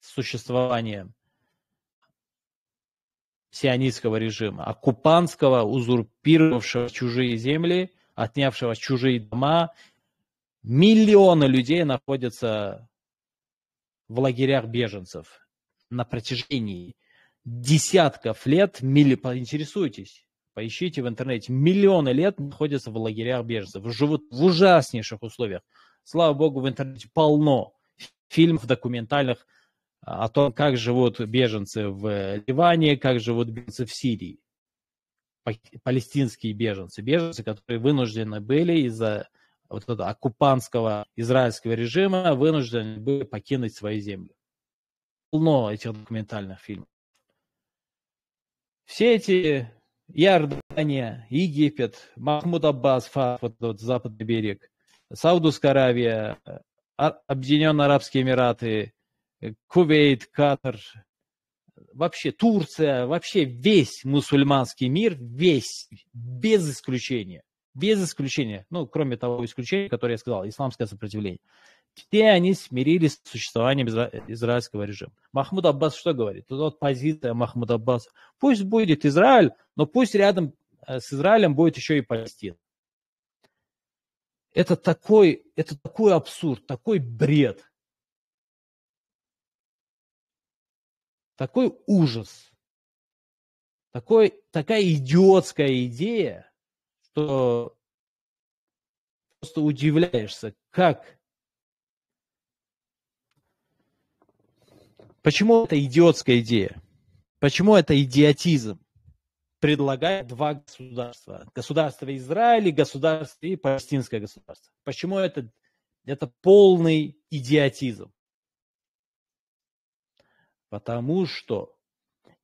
с существованием сионистского режима, оккупантского, узурпировавшего чужие земли, отнявшего чужие дома. Миллионы людей находятся в лагерях беженцев на протяжении десятков лет. Милли, поинтересуйтесь, поищите в интернете. Миллионы лет находятся в лагерях беженцев, живут в ужаснейших условиях. Слава богу, в интернете полно фильмов документальных о том, как живут беженцы в Ливане, как живут беженцы в Сирии. Палестинские беженцы. Беженцы, которые вынуждены были из-за вот этого оккупантского израильского режима, вынуждены были покинуть свои земли. Полно этих документальных фильмов. Все эти Иордания, Египет, Махмуд Аббас, Фа, вот, вот западный берег, Саудовская Аравия, Объединенные Арабские Эмираты, Кувейт, Катар, вообще Турция, вообще весь мусульманский мир, весь, без исключения, без исключения, ну, кроме того исключения, которое я сказал, исламское сопротивление. Все они смирились с существованием изра- израильского режима. Махмуд Аббас что говорит? Тут вот позиция Махмуда Аббаса. Пусть будет Израиль, но пусть рядом э, с Израилем будет еще и Палестина. Это такой, это такой абсурд, такой бред. Такой ужас, такой, такая идиотская идея, что просто удивляешься, как Почему это идиотская идея? Почему это идиотизм? Предлагает два государства. Государство Израиля, государство и палестинское государство. Почему это, это полный идиотизм? Потому что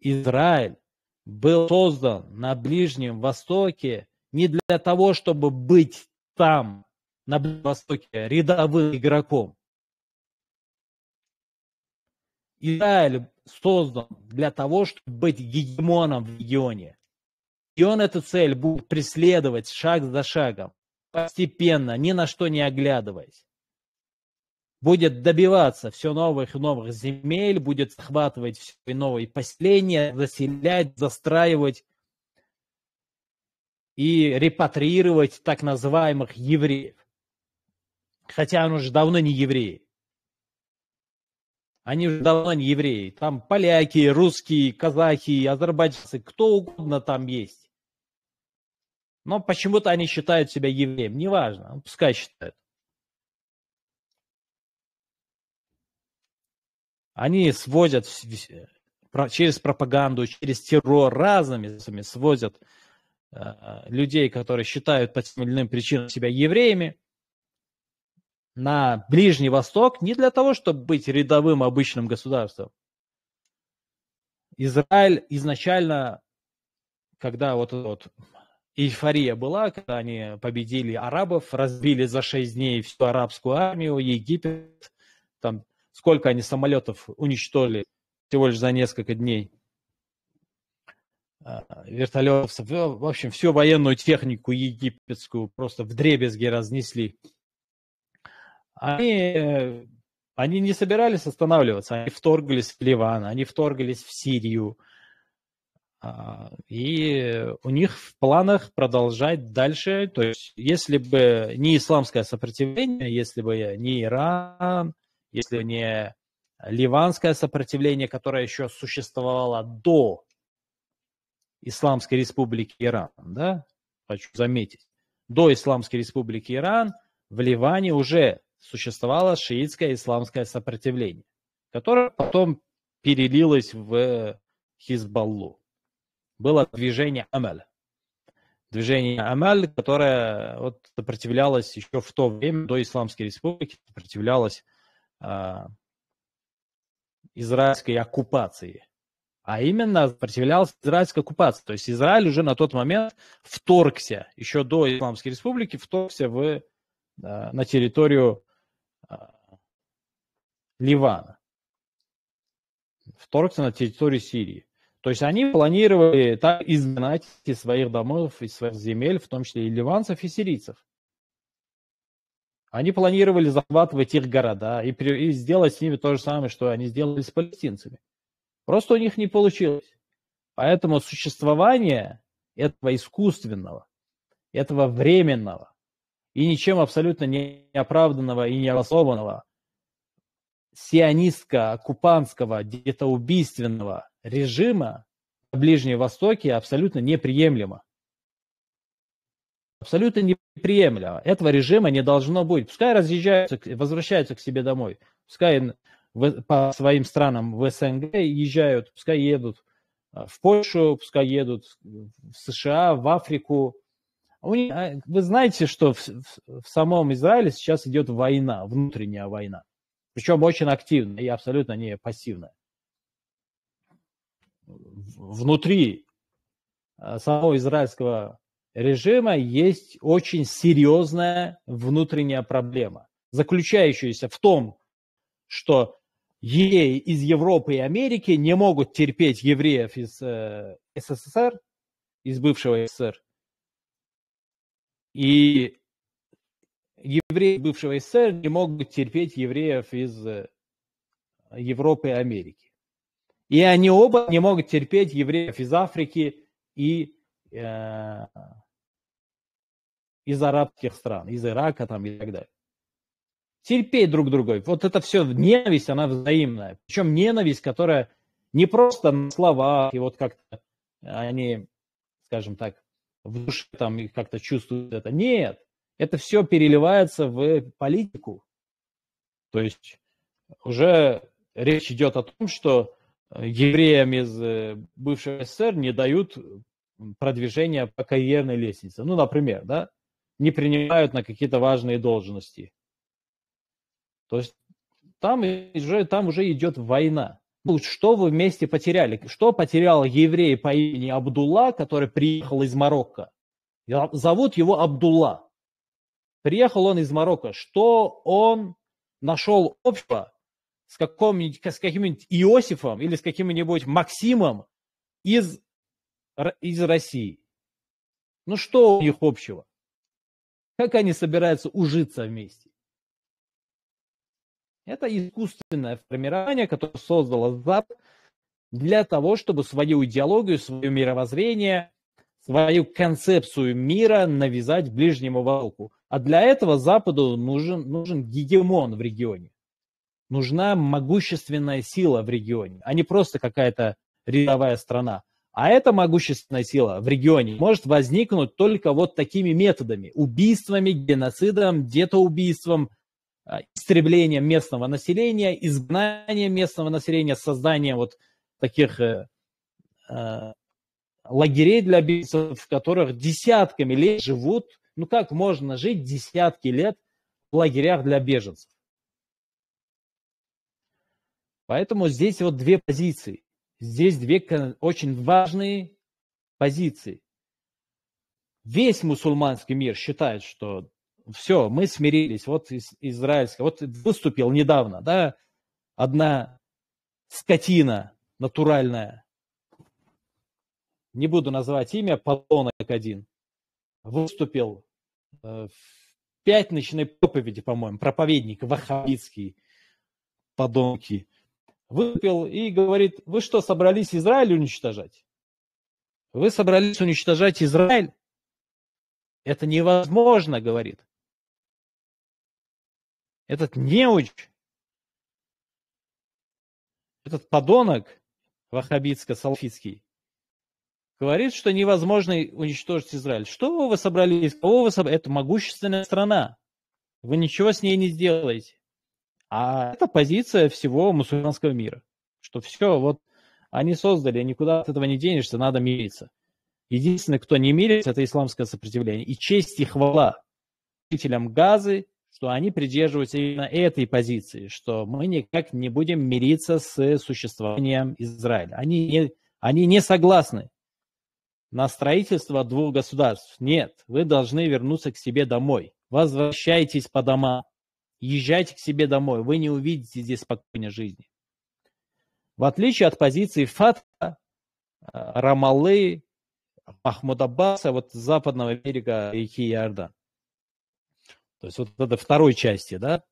Израиль был создан на Ближнем Востоке не для того, чтобы быть там, на Ближнем Востоке, рядовым игроком. Израиль создан для того, чтобы быть гегемоном в регионе. И он эту цель будет преследовать шаг за шагом, постепенно, ни на что не оглядываясь будет добиваться все новых и новых земель, будет захватывать все новые поселения, заселять, застраивать и репатриировать так называемых евреев. Хотя он уже давно не евреи. Они уже давно не евреи. Там поляки, русские, казахи, азербайджанцы, кто угодно там есть. Но почему-то они считают себя евреем. Неважно, пускай считают. Они сводят через пропаганду, через террор разными сводят э, людей, которые считают по тем или иным причинам себя евреями, на Ближний Восток не для того, чтобы быть рядовым обычным государством. Израиль изначально, когда вот, вот эйфория была, когда они победили арабов, разбили за шесть дней всю арабскую армию, Египет, там сколько они самолетов уничтожили всего лишь за несколько дней. А, вертолетов, в общем, всю военную технику египетскую просто в дребезги разнесли. Они, они не собирались останавливаться, они вторглись в Ливан, они вторглись в Сирию. А, и у них в планах продолжать дальше. То есть, если бы не исламское сопротивление, если бы не Иран, если не ливанское сопротивление, которое еще существовало до Исламской республики Иран, да, хочу заметить, до Исламской республики Иран в Ливане уже существовало шиитское исламское сопротивление. которая потом перелилась в Хизбаллу. Было движение Амаль. Движение Амаль, которое вот сопротивлялось еще в то время, до Исламской Республики, сопротивлялось израильской оккупации. А именно сопротивлялась израильской оккупации. То есть Израиль уже на тот момент вторгся, еще до Исламской Республики, вторгся в, а, на территорию а, Ливана. Вторгся на территорию Сирии. То есть они планировали так изгнать из своих домов, из своих земель, в том числе и ливанцев, и сирийцев. Они планировали захватывать их города и, и сделать с ними то же самое, что они сделали с палестинцами. Просто у них не получилось. Поэтому существование этого искусственного, этого временного и ничем абсолютно не оправданного и не обоснованного сионистско-оккупантского, где-то убийственного режима на Ближнем Востоке абсолютно неприемлемо. Абсолютно неприемлемо. Этого режима не должно быть. Пускай разъезжаются, возвращаются к себе домой. Пускай по своим странам в СНГ езжают, пускай едут а, в Польшу, пускай едут в США, в Африку. А вы знаете, что в, в, в самом Израиле сейчас идет война, внутренняя война. Причем очень активная и абсолютно не пассивная. Внутри а, самого израильского режима есть очень серьезная внутренняя проблема, заключающаяся в том, что евреи из Европы и Америки не могут терпеть евреев из э, СССР, из бывшего СССР. И евреи бывшего СССР не могут терпеть евреев из э, Европы и Америки. И они оба не могут терпеть евреев из Африки и э, из арабских стран, из Ирака там и так далее терпеть друг друга. Вот это все ненависть, она взаимная. Причем ненависть, которая не просто на словах, и вот как-то они, скажем так, в душе там как-то чувствуют это. Нет, это все переливается в политику. То есть уже речь идет о том, что евреям из э, бывшего СССР не дают продвижения по карьерной лестнице. Ну, например, да, не принимают на какие-то важные должности. То есть там уже, там уже идет война. Ну, что вы вместе потеряли? Что потерял еврей по имени Абдулла, который приехал из Марокко? Зовут его Абдулла. Приехал он из Марокко. Что он нашел общего с, каким, с каким-нибудь Иосифом или с каким-нибудь Максимом из, из России? Ну что у них общего? Как они собираются ужиться вместе? Это искусственное формирование, которое создало Запад для того, чтобы свою идеологию, свое мировоззрение, свою концепцию мира навязать Ближнему Востоку. А для этого Западу нужен, нужен гегемон в регионе. Нужна могущественная сила в регионе, а не просто какая-то рядовая страна. А эта могущественная сила в регионе может возникнуть только вот такими методами. Убийствами, геноцидом, детоубийством, а, истреблением местного населения, изгнанием местного населения, созданием вот таких э, э, лагерей для беженцев, в которых десятками лет живут. Ну как можно жить десятки лет в лагерях для беженцев? Поэтому здесь вот две позиции. Здесь две очень важные позиции. Весь мусульманский мир считает, что все, мы смирились. Вот из, израильская, вот выступил недавно, да, одна скотина натуральная, не буду называть имя, подонок один, выступил э, в пятничной проповеди, по-моему, проповедник ваххабитский, подонки, выступил и говорит, вы что, собрались Израиль уничтожать? Вы собрались уничтожать Израиль? Это невозможно, говорит этот неуч, этот подонок ваххабитско-салфитский, говорит, что невозможно уничтожить Израиль. Что вы собрались? Кого вы собрали? Это могущественная страна. Вы ничего с ней не сделаете. А это позиция всего мусульманского мира, что все, вот они создали, никуда от этого не денешься, надо мириться. Единственный, кто не мирится, это исламское сопротивление. И честь и хвала жителям Газы, что они придерживаются именно этой позиции, что мы никак не будем мириться с существованием Израиля. Они не, они не согласны на строительство двух государств. Нет, вы должны вернуться к себе домой. Возвращайтесь по домам. Езжайте к себе домой. Вы не увидите здесь спокойной жизни. В отличие от позиции Фатха, Рамаллы, Махмуд Аббаса, вот западного берега реки Иордан. То есть вот это второй части, да,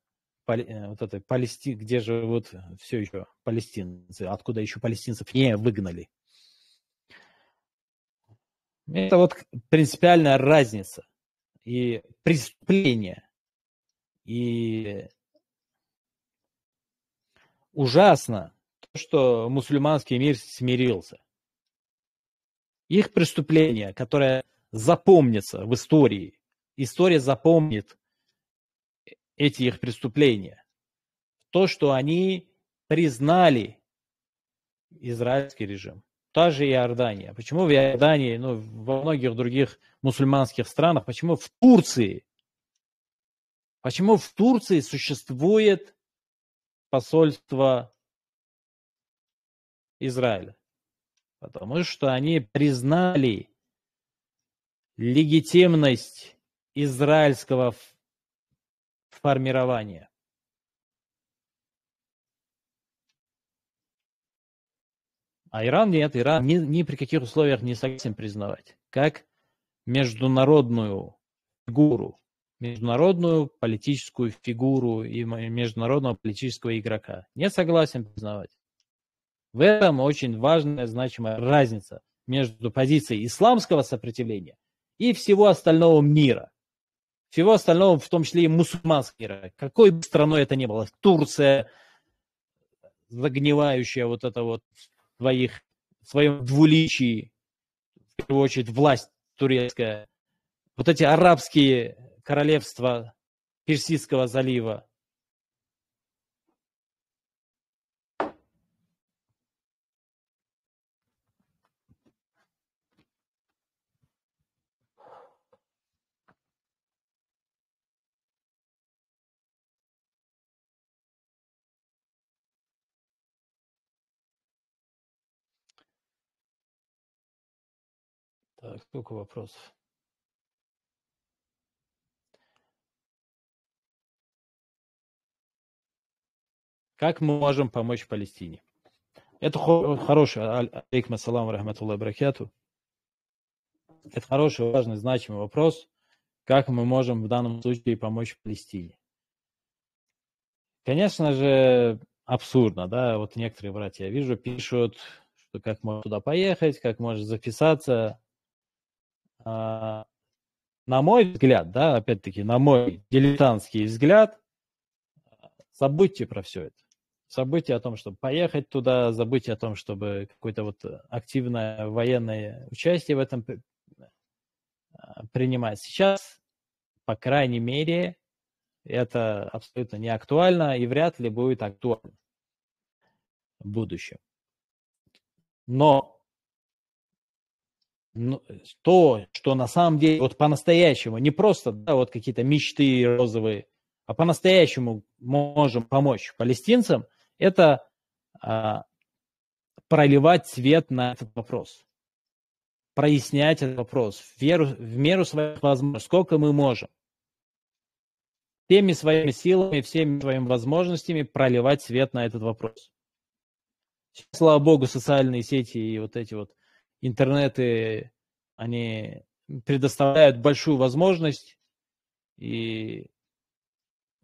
э, вот этой Палестины, где живут все еще палестинцы, откуда еще палестинцев не выгнали. Это вот принципиальная разница и преступление. И ужасно то, что мусульманский мир смирился. Их преступление, которое запомнится в истории, история запомнит эти их преступления. То, что они признали израильский режим. Та же Иордания. Почему в Иордании, ну, во многих других мусульманских странах, почему в Турции, почему в Турции существует посольство Израиля? Потому что они признали легитимность израильского формирования. А Иран нет, Иран ни, ни при каких условиях не согласен признавать. Как международную фигуру, международную политическую фигуру и международного политического игрока. Не согласен признавать. В этом очень важная, значимая разница между позицией исламского сопротивления и всего остального мира всего остального, в том числе и мусульманского мира. Какой бы страной это ни было, Турция, загнивающая вот это вот в своих, в своем двуличии, в первую очередь власть турецкая, вот эти арабские королевства Персидского залива, Так, сколько вопросов? Как мы можем помочь Палестине? Это хороший, алейкум ассаламу рахматуллах баракату. Это хороший, важный, значимый вопрос. Как мы можем в данном случае помочь Палестине? Конечно же, абсурдно, да, вот некоторые братья, я вижу, пишут, что как можно туда поехать, как можно записаться, а, на мой взгляд, да, опять-таки, на мой дилетантский взгляд, забудьте про все это. Забудьте о том, чтобы поехать туда, забудьте о том, чтобы какое-то вот активное военное участие в этом а, принимать. Сейчас, по крайней мере, это абсолютно не актуально и вряд ли будет актуально в будущем. Но ну, то, что на самом деле вот по-настоящему, не просто да, вот какие-то мечты розовые, а по-настоящему можем помочь палестинцам, это а, проливать свет на этот вопрос, прояснять этот вопрос в, веру, в меру своих возможностей, сколько мы можем. Всеми своими силами, всеми своими возможностями проливать свет на этот вопрос. Слава богу, социальные сети и вот эти вот интернеты, они предоставляют большую возможность, и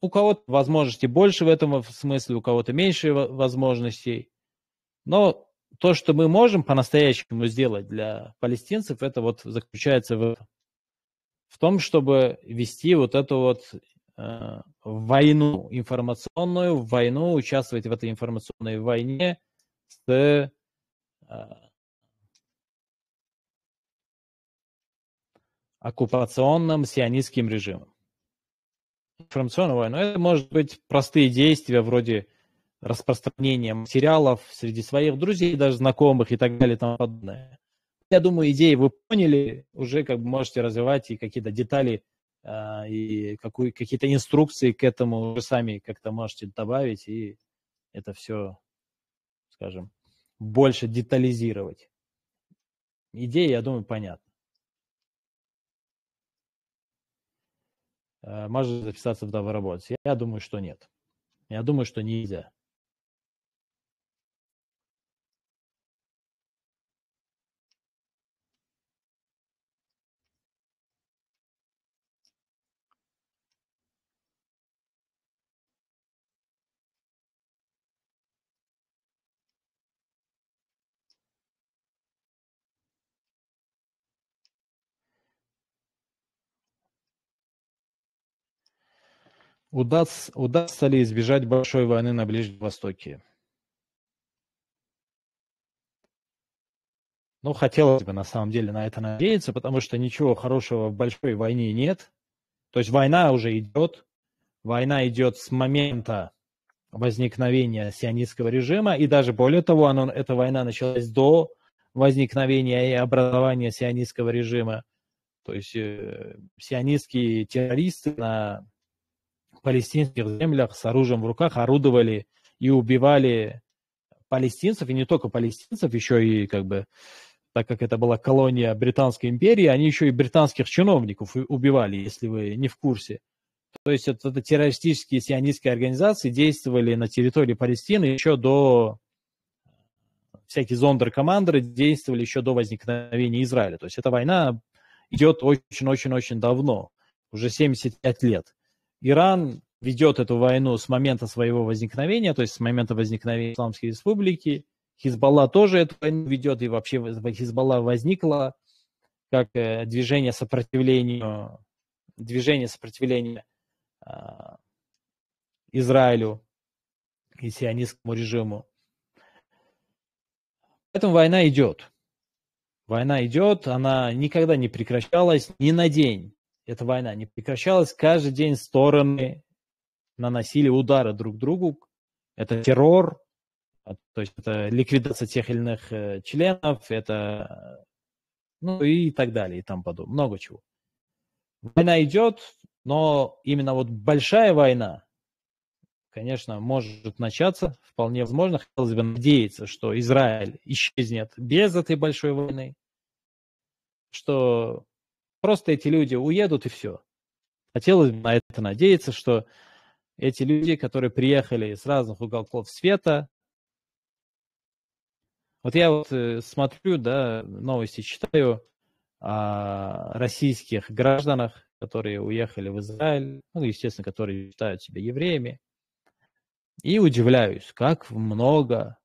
у кого-то возможности больше в этом смысле, у кого-то меньше возможностей. Но то, что мы можем по-настоящему сделать для палестинцев, это вот заключается в, в том, чтобы вести вот эту вот э, войну информационную, войну, участвовать в этой информационной войне с э, оккупационным сионистским режимом. Информационную войну. Это может быть простые действия вроде распространения материалов среди своих друзей, даже знакомых и так далее и тому подобное. Я думаю, идеи вы поняли, уже как бы можете развивать и какие-то детали а, и какую, какие-то инструкции к этому вы сами как-то можете добавить, и это все, скажем, больше детализировать. Идея, я думаю, понятна. А, можно записаться в добровольцы. Я думаю, что нет. Я думаю, что нельзя. Удастся, удастся ли избежать большой войны на Ближнем Востоке? Ну, хотелось бы на самом деле на это надеяться, потому что ничего хорошего в большой войне нет. То есть война уже идет. Война идет с момента возникновения сионистского режима, и даже более того, оно, эта война началась до возникновения и образования сионистского режима. То есть э, сионистские террористы на палестинских землях с оружием в руках орудовали и убивали палестинцев, и не только палестинцев, еще и как бы, так как это была колония Британской империи, они еще и британских чиновников убивали, если вы не в курсе. То есть это, это террористические сионистские организации действовали на территории Палестины еще до всякие зондеркомандеры действовали еще до возникновения Израиля. То есть эта война идет очень-очень-очень давно, уже 75 лет. Иран ведет эту войну с момента своего возникновения, то есть с момента возникновения Исламской Республики. Хизбалла тоже эту войну ведет, и вообще Хизбалла возникла как э, движение сопротивлению, движение сопротивления э, Израилю и сионистскому режиму. Поэтому война идет. Война идет, она никогда не прекращалась ни на день эта война не прекращалась. Каждый день стороны наносили удары друг другу. Это террор, а, то есть это ликвидация тех или иных э, членов, это ну и так далее, и там подобное, много чего. Война идет, но именно вот большая война, конечно, может начаться, вполне возможно. Хотелось бы надеяться, что Израиль исчезнет без этой большой войны, что Просто эти люди уедут и все. Хотелось бы на это надеяться, что эти люди, которые приехали с разных уголков света, вот я вот э, смотрю, да, новости читаю о российских гражданах, которые уехали в Израиль, ну, естественно, которые считают себя евреями, и удивляюсь, как много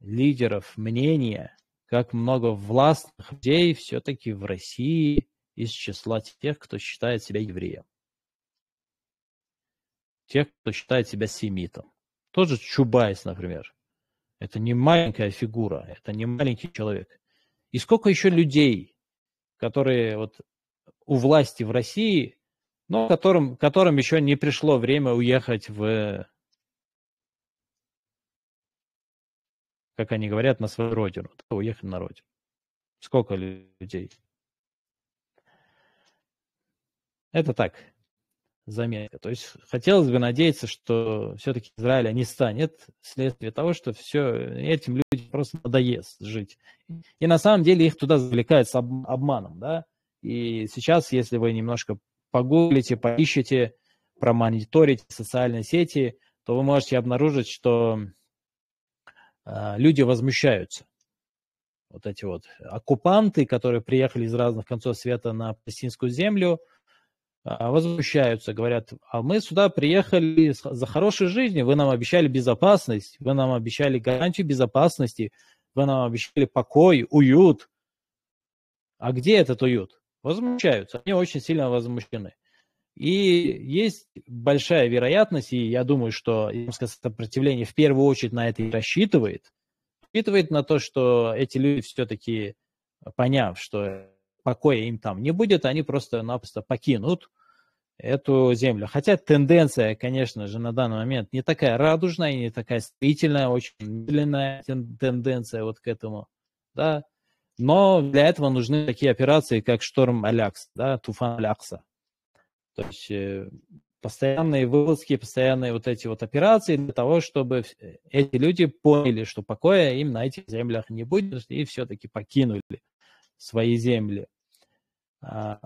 лидеров мнения как много властных людей все-таки в России из числа тех, кто считает себя евреем. Тех, кто считает себя семитом. Тот же Чубайс, например. Это не маленькая фигура, это не маленький человек. И сколько еще людей, которые вот у власти в России, но которым, которым еще не пришло время уехать в как они говорят, на свою родину, уехали на родину. Сколько людей? Это так, заметка. То есть хотелось бы надеяться, что все-таки Израиля не станет вследствие того, что все этим людям просто надоест жить. И на самом деле их туда завлекают с обманом, да. И сейчас, если вы немножко погуглите, поищете, промониторите социальные сети, то вы можете обнаружить, что а, люди возмущаются. Вот эти вот оккупанты, которые приехали из разных концов света на палестинскую землю, а, возмущаются, говорят, а мы сюда приехали за хорошей жизнью, вы нам обещали безопасность, вы нам обещали гарантию безопасности, вы нам обещали покой, уют. А где этот уют? Возмущаются, они очень сильно возмущены. И есть большая вероятность, и я думаю, что сопротивление в первую очередь на это и рассчитывает, рассчитывает на то, что эти люди все-таки, поняв, что покоя им там не будет, они просто-напросто покинут эту землю. Хотя тенденция, конечно же, на данный момент не такая радужная, не такая строительная, очень медленная тенденция вот к этому, да. Но для этого нужны такие операции, как шторм Алякс, да, туфан Алякса. То есть э, постоянные вылазки, постоянные вот эти вот операции для того, чтобы эти люди поняли, что покоя им на этих землях не будет, и все-таки покинули свои земли. А,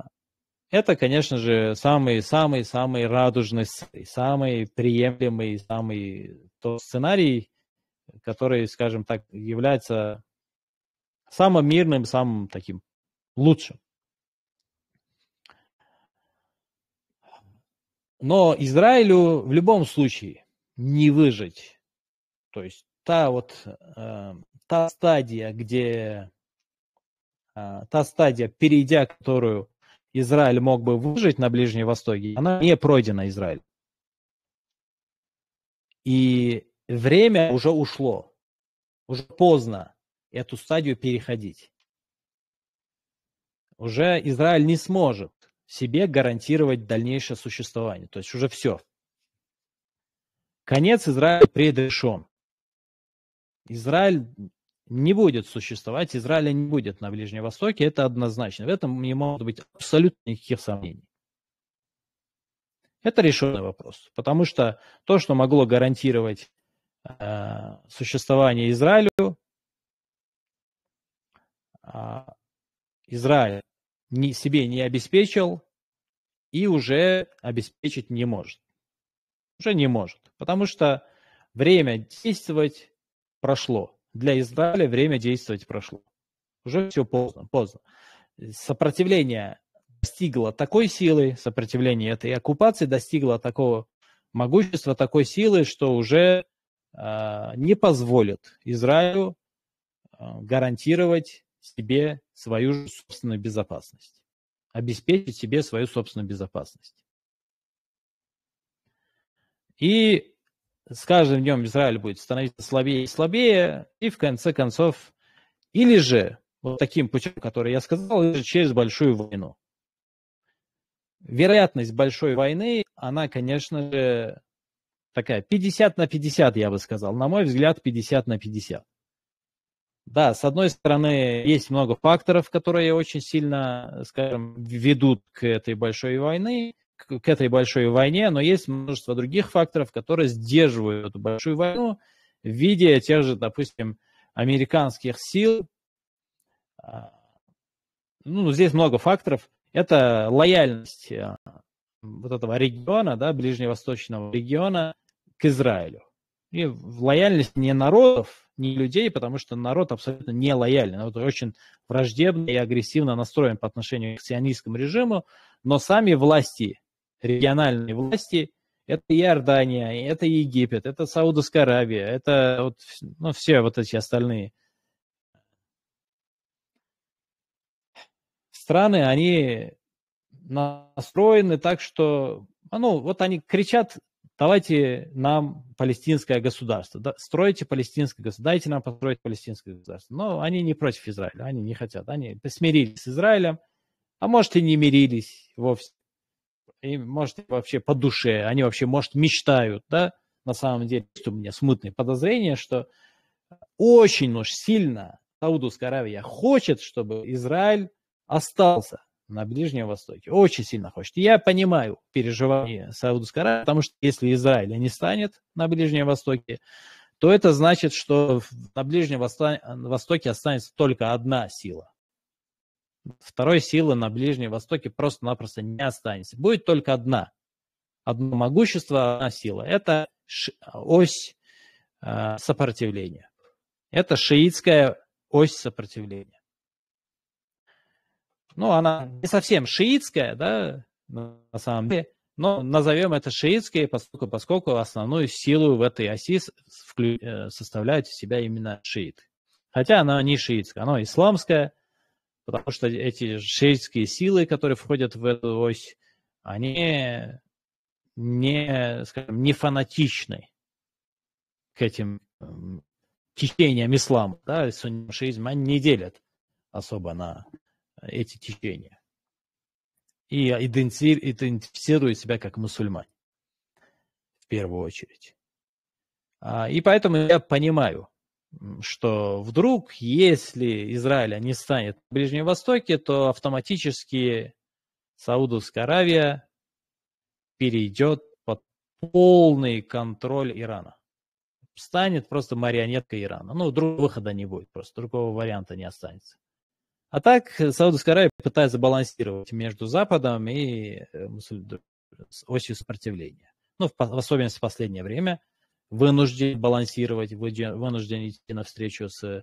это, конечно же, самый-самый-самый радужный, самый приемлемый, самый тот сценарий, который, скажем так, является самым мирным, самым таким лучшим. Но Израилю в любом случае не выжить. То есть та вот э, та стадия, где э, та стадия, перейдя которую Израиль мог бы выжить на Ближнем Востоке, она не пройдена Израиль. И время уже ушло. Уже поздно эту стадию переходить. Уже Израиль не сможет себе гарантировать дальнейшее существование. То есть уже все. Конец Израиля предрешен. Израиль не будет существовать, Израиля не будет на Ближнем Востоке, это однозначно. В этом не может быть абсолютно никаких сомнений. Это решенный вопрос, потому что то, что могло гарантировать э, существование Израилю, э, Израиль не, себе не обеспечил и уже обеспечить не может. Уже не может, потому что время действовать прошло для Израиля время действовать прошло. Уже все поздно, поздно. Сопротивление достигло такой силы, сопротивление этой оккупации достигло такого могущества, такой силы, что уже э, не позволит Израилю э, гарантировать себе свою собственную безопасность, обеспечить себе свою собственную безопасность. И с каждым днем Израиль будет становиться слабее и слабее, и в конце концов, или же вот таким путем, который я сказал, или же через большую войну. Вероятность большой войны, она, конечно же, такая 50 на 50, я бы сказал. На мой взгляд, 50 на 50. Да, с одной стороны, есть много факторов, которые очень сильно, скажем, ведут к этой большой войне, к, этой большой войне, но есть множество других факторов, которые сдерживают эту большую войну в виде тех же, допустим, американских сил. А, ну, здесь много факторов. Это лояльность а, вот этого региона, да, ближневосточного региона к Израилю. И лояльность не народов, не людей, потому что народ абсолютно не лояльный. Народ очень враждебно и агрессивно настроен по отношению к сионистскому режиму, но сами власти региональные власти, это Иордания, это Египет, это Саудовская Аравия, это вот, ну, все вот эти остальные страны, они настроены так, что, ну, вот они кричат, давайте нам палестинское государство, да, стройте палестинское государство, дайте нам построить палестинское государство. Но они не против Израиля, они не хотят, они смирились с Израилем, а может и не мирились вовсе. И, может, вообще по душе, они вообще, может, мечтают, да, на самом деле, у меня смутные подозрения, что очень уж сильно Саудовская Аравия хочет, чтобы Израиль остался на Ближнем Востоке. Очень сильно хочет. Я понимаю переживания Саудовской Аравии, потому что если Израиль не станет на Ближнем Востоке, то это значит, что на Ближнем Востоке останется только одна сила второй силы на Ближнем Востоке просто-напросто не останется. Будет только одна. Одно могущество, одна сила. Это ось э, сопротивления. Это шиитская ось сопротивления. Ну, она не совсем шиитская, да, на самом деле, но назовем это шиитской, поскольку, поскольку основную силу в этой оси э, составляют в себя именно шииты. Хотя она не шиитская, она исламская, потому что эти шиитские силы, которые входят в эту ось, они не, скажем, не фанатичны к этим течениям ислама. Да, шиизм они не делят особо на эти течения. и идентифицируют себя как мусульмане в первую очередь. А, и поэтому я понимаю, что вдруг, если Израиль не станет на Ближнем Востоке, то автоматически Саудовская Аравия перейдет под полный контроль Ирана. Станет просто марионеткой Ирана. Ну, другого выхода не будет, просто другого варианта не останется. А так Саудовская Аравия пытается балансировать между Западом и э, осью сопротивления. Ну, в особенности в последнее время – вынужден балансировать, вынужден идти навстречу с э,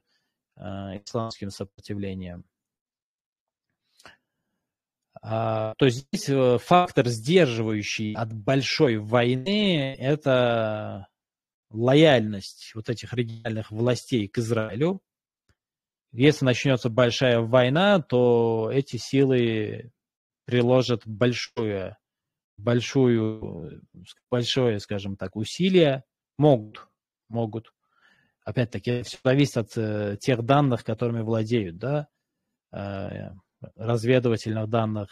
исламским сопротивлением. А, то есть здесь э, фактор, сдерживающий от большой войны, это лояльность вот этих региональных властей к Израилю. Если начнется большая война, то эти силы приложат большое, большую, большое, скажем так, усилие Могут, могут. Опять-таки, все зависит от э, тех данных, которыми владеют, да, э, разведывательных данных,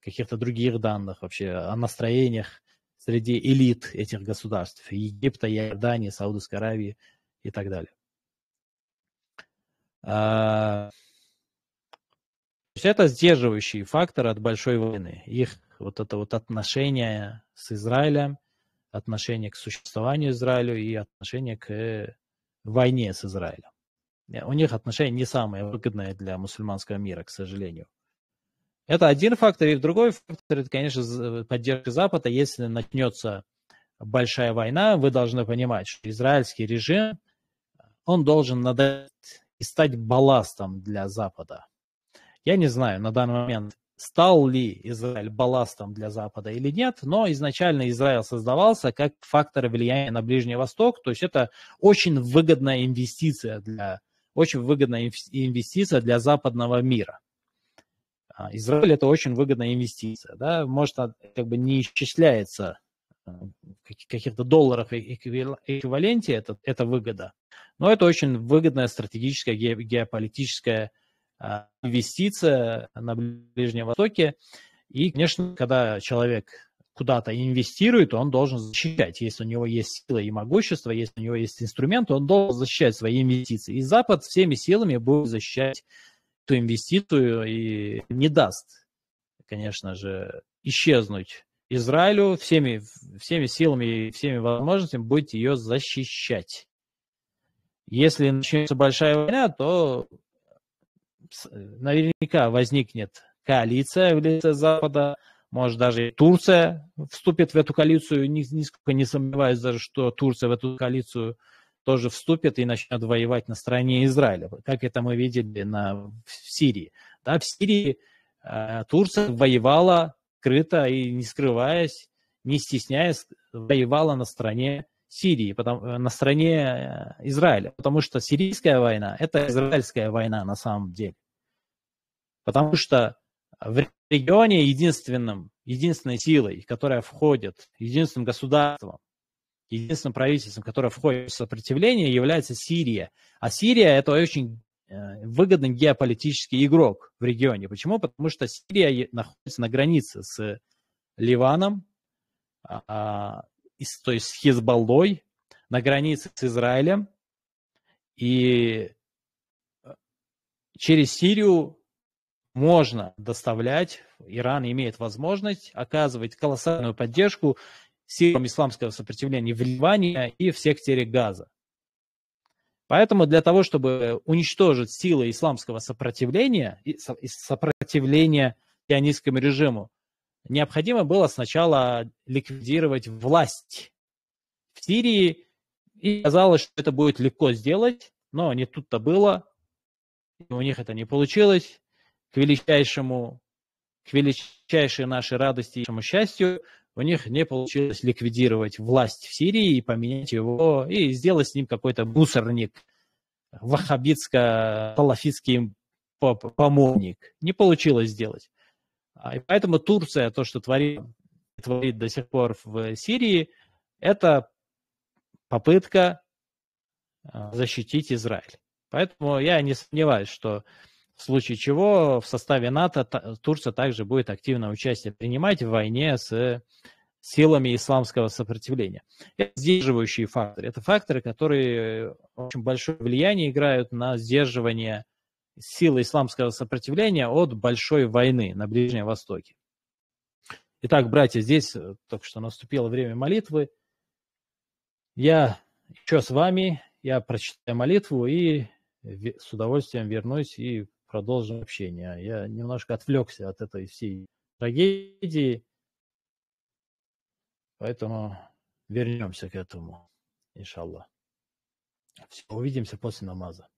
каких-то других данных вообще о настроениях среди элит этих государств, Египта, Иордании, Саудовской Аравии и так далее. А, то есть это сдерживающий фактор от большой войны. Их вот это вот отношение с Израилем, отношение к существованию Израиля и отношение к э, войне с Израилем. Э, у них отношения не самые выгодные для мусульманского мира, к сожалению. Это один фактор. И другой фактор, это, конечно, поддержка Запада. Если начнется большая война, вы должны понимать, что израильский режим, он должен надать и стать балластом для Запада. Я не знаю на данный момент, стал ли Израиль балластом для Запада или нет, но изначально Израиль создавался как фактор влияния на Ближний Восток, то есть это очень выгодная инвестиция для, очень выгодная инвестиция для западного мира. А, Израиль это очень выгодная инвестиция, да, может, как бы не исчисляется каких-то долларах эквиваленте это, это выгода, но это очень выгодная стратегическая геополитическая а, инвестиция на Ближнем Востоке. И, конечно, когда человек куда-то инвестирует, он должен защищать. Если у него есть сила и могущество, если у него есть инструменты, он должен защищать свои инвестиции. И Запад всеми силами будет защищать эту инвестицию и не даст, конечно же, исчезнуть Израилю всеми, всеми силами и всеми возможностями будет ее защищать. Если начнется большая война, то наверняка возникнет коалиция в лице Запада, может даже Турция вступит в эту коалицию, нисколько не сомневаюсь даже, что Турция в эту коалицию тоже вступит и начнет воевать на стороне Израиля, как это мы видели на, в Сирии. Да, в Сирии э, Турция воевала скрыто и не скрываясь, не стесняясь, воевала на стороне Сирии, потому, э, на стороне э, Израиля, потому что сирийская война – это израильская война на самом деле. Потому что в регионе единственным, единственной силой, которая входит, единственным государством, единственным правительством, которое входит в сопротивление, является Сирия. А Сирия – это очень выгодный геополитический игрок в регионе. Почему? Потому что Сирия находится на границе с Ливаном, а, то есть с Хизбаллой, на границе с Израилем, и э, через Сирию можно доставлять, Иран имеет возможность оказывать колоссальную поддержку силам исламского сопротивления в Ливане и в секторе Газа. Поэтому для того, чтобы уничтожить силы исламского сопротивления, сопротивления сионистскому режиму, необходимо было сначала ликвидировать власть в Сирии. И казалось, что это будет легко сделать, но не тут-то было. У них это не получилось к величайшему, к величайшей нашей радости и счастью, у них не получилось ликвидировать власть в Сирии и поменять его, и сделать с ним какой-то мусорник, ваххабитско-салафитский помощник. Не получилось сделать. А, и поэтому Турция, то, что творит, творит до сих пор в Сирии, это попытка а, защитить Израиль. Поэтому я не сомневаюсь, что в случае чего в составе НАТО Турция также будет активное участие принимать в войне с силами исламского сопротивления. Это сдерживающие факторы. Это факторы, которые очень большое влияние играют на сдерживание силы исламского сопротивления от большой войны на Ближнем Востоке. Итак, братья, здесь э, только что наступило время молитвы. Я еще с вами, я прочитаю молитву и с удовольствием вернусь и продолжим общение. Я немножко отвлекся от этой всей трагедии, поэтому вернемся к этому, иншаллах. Увидимся после намаза.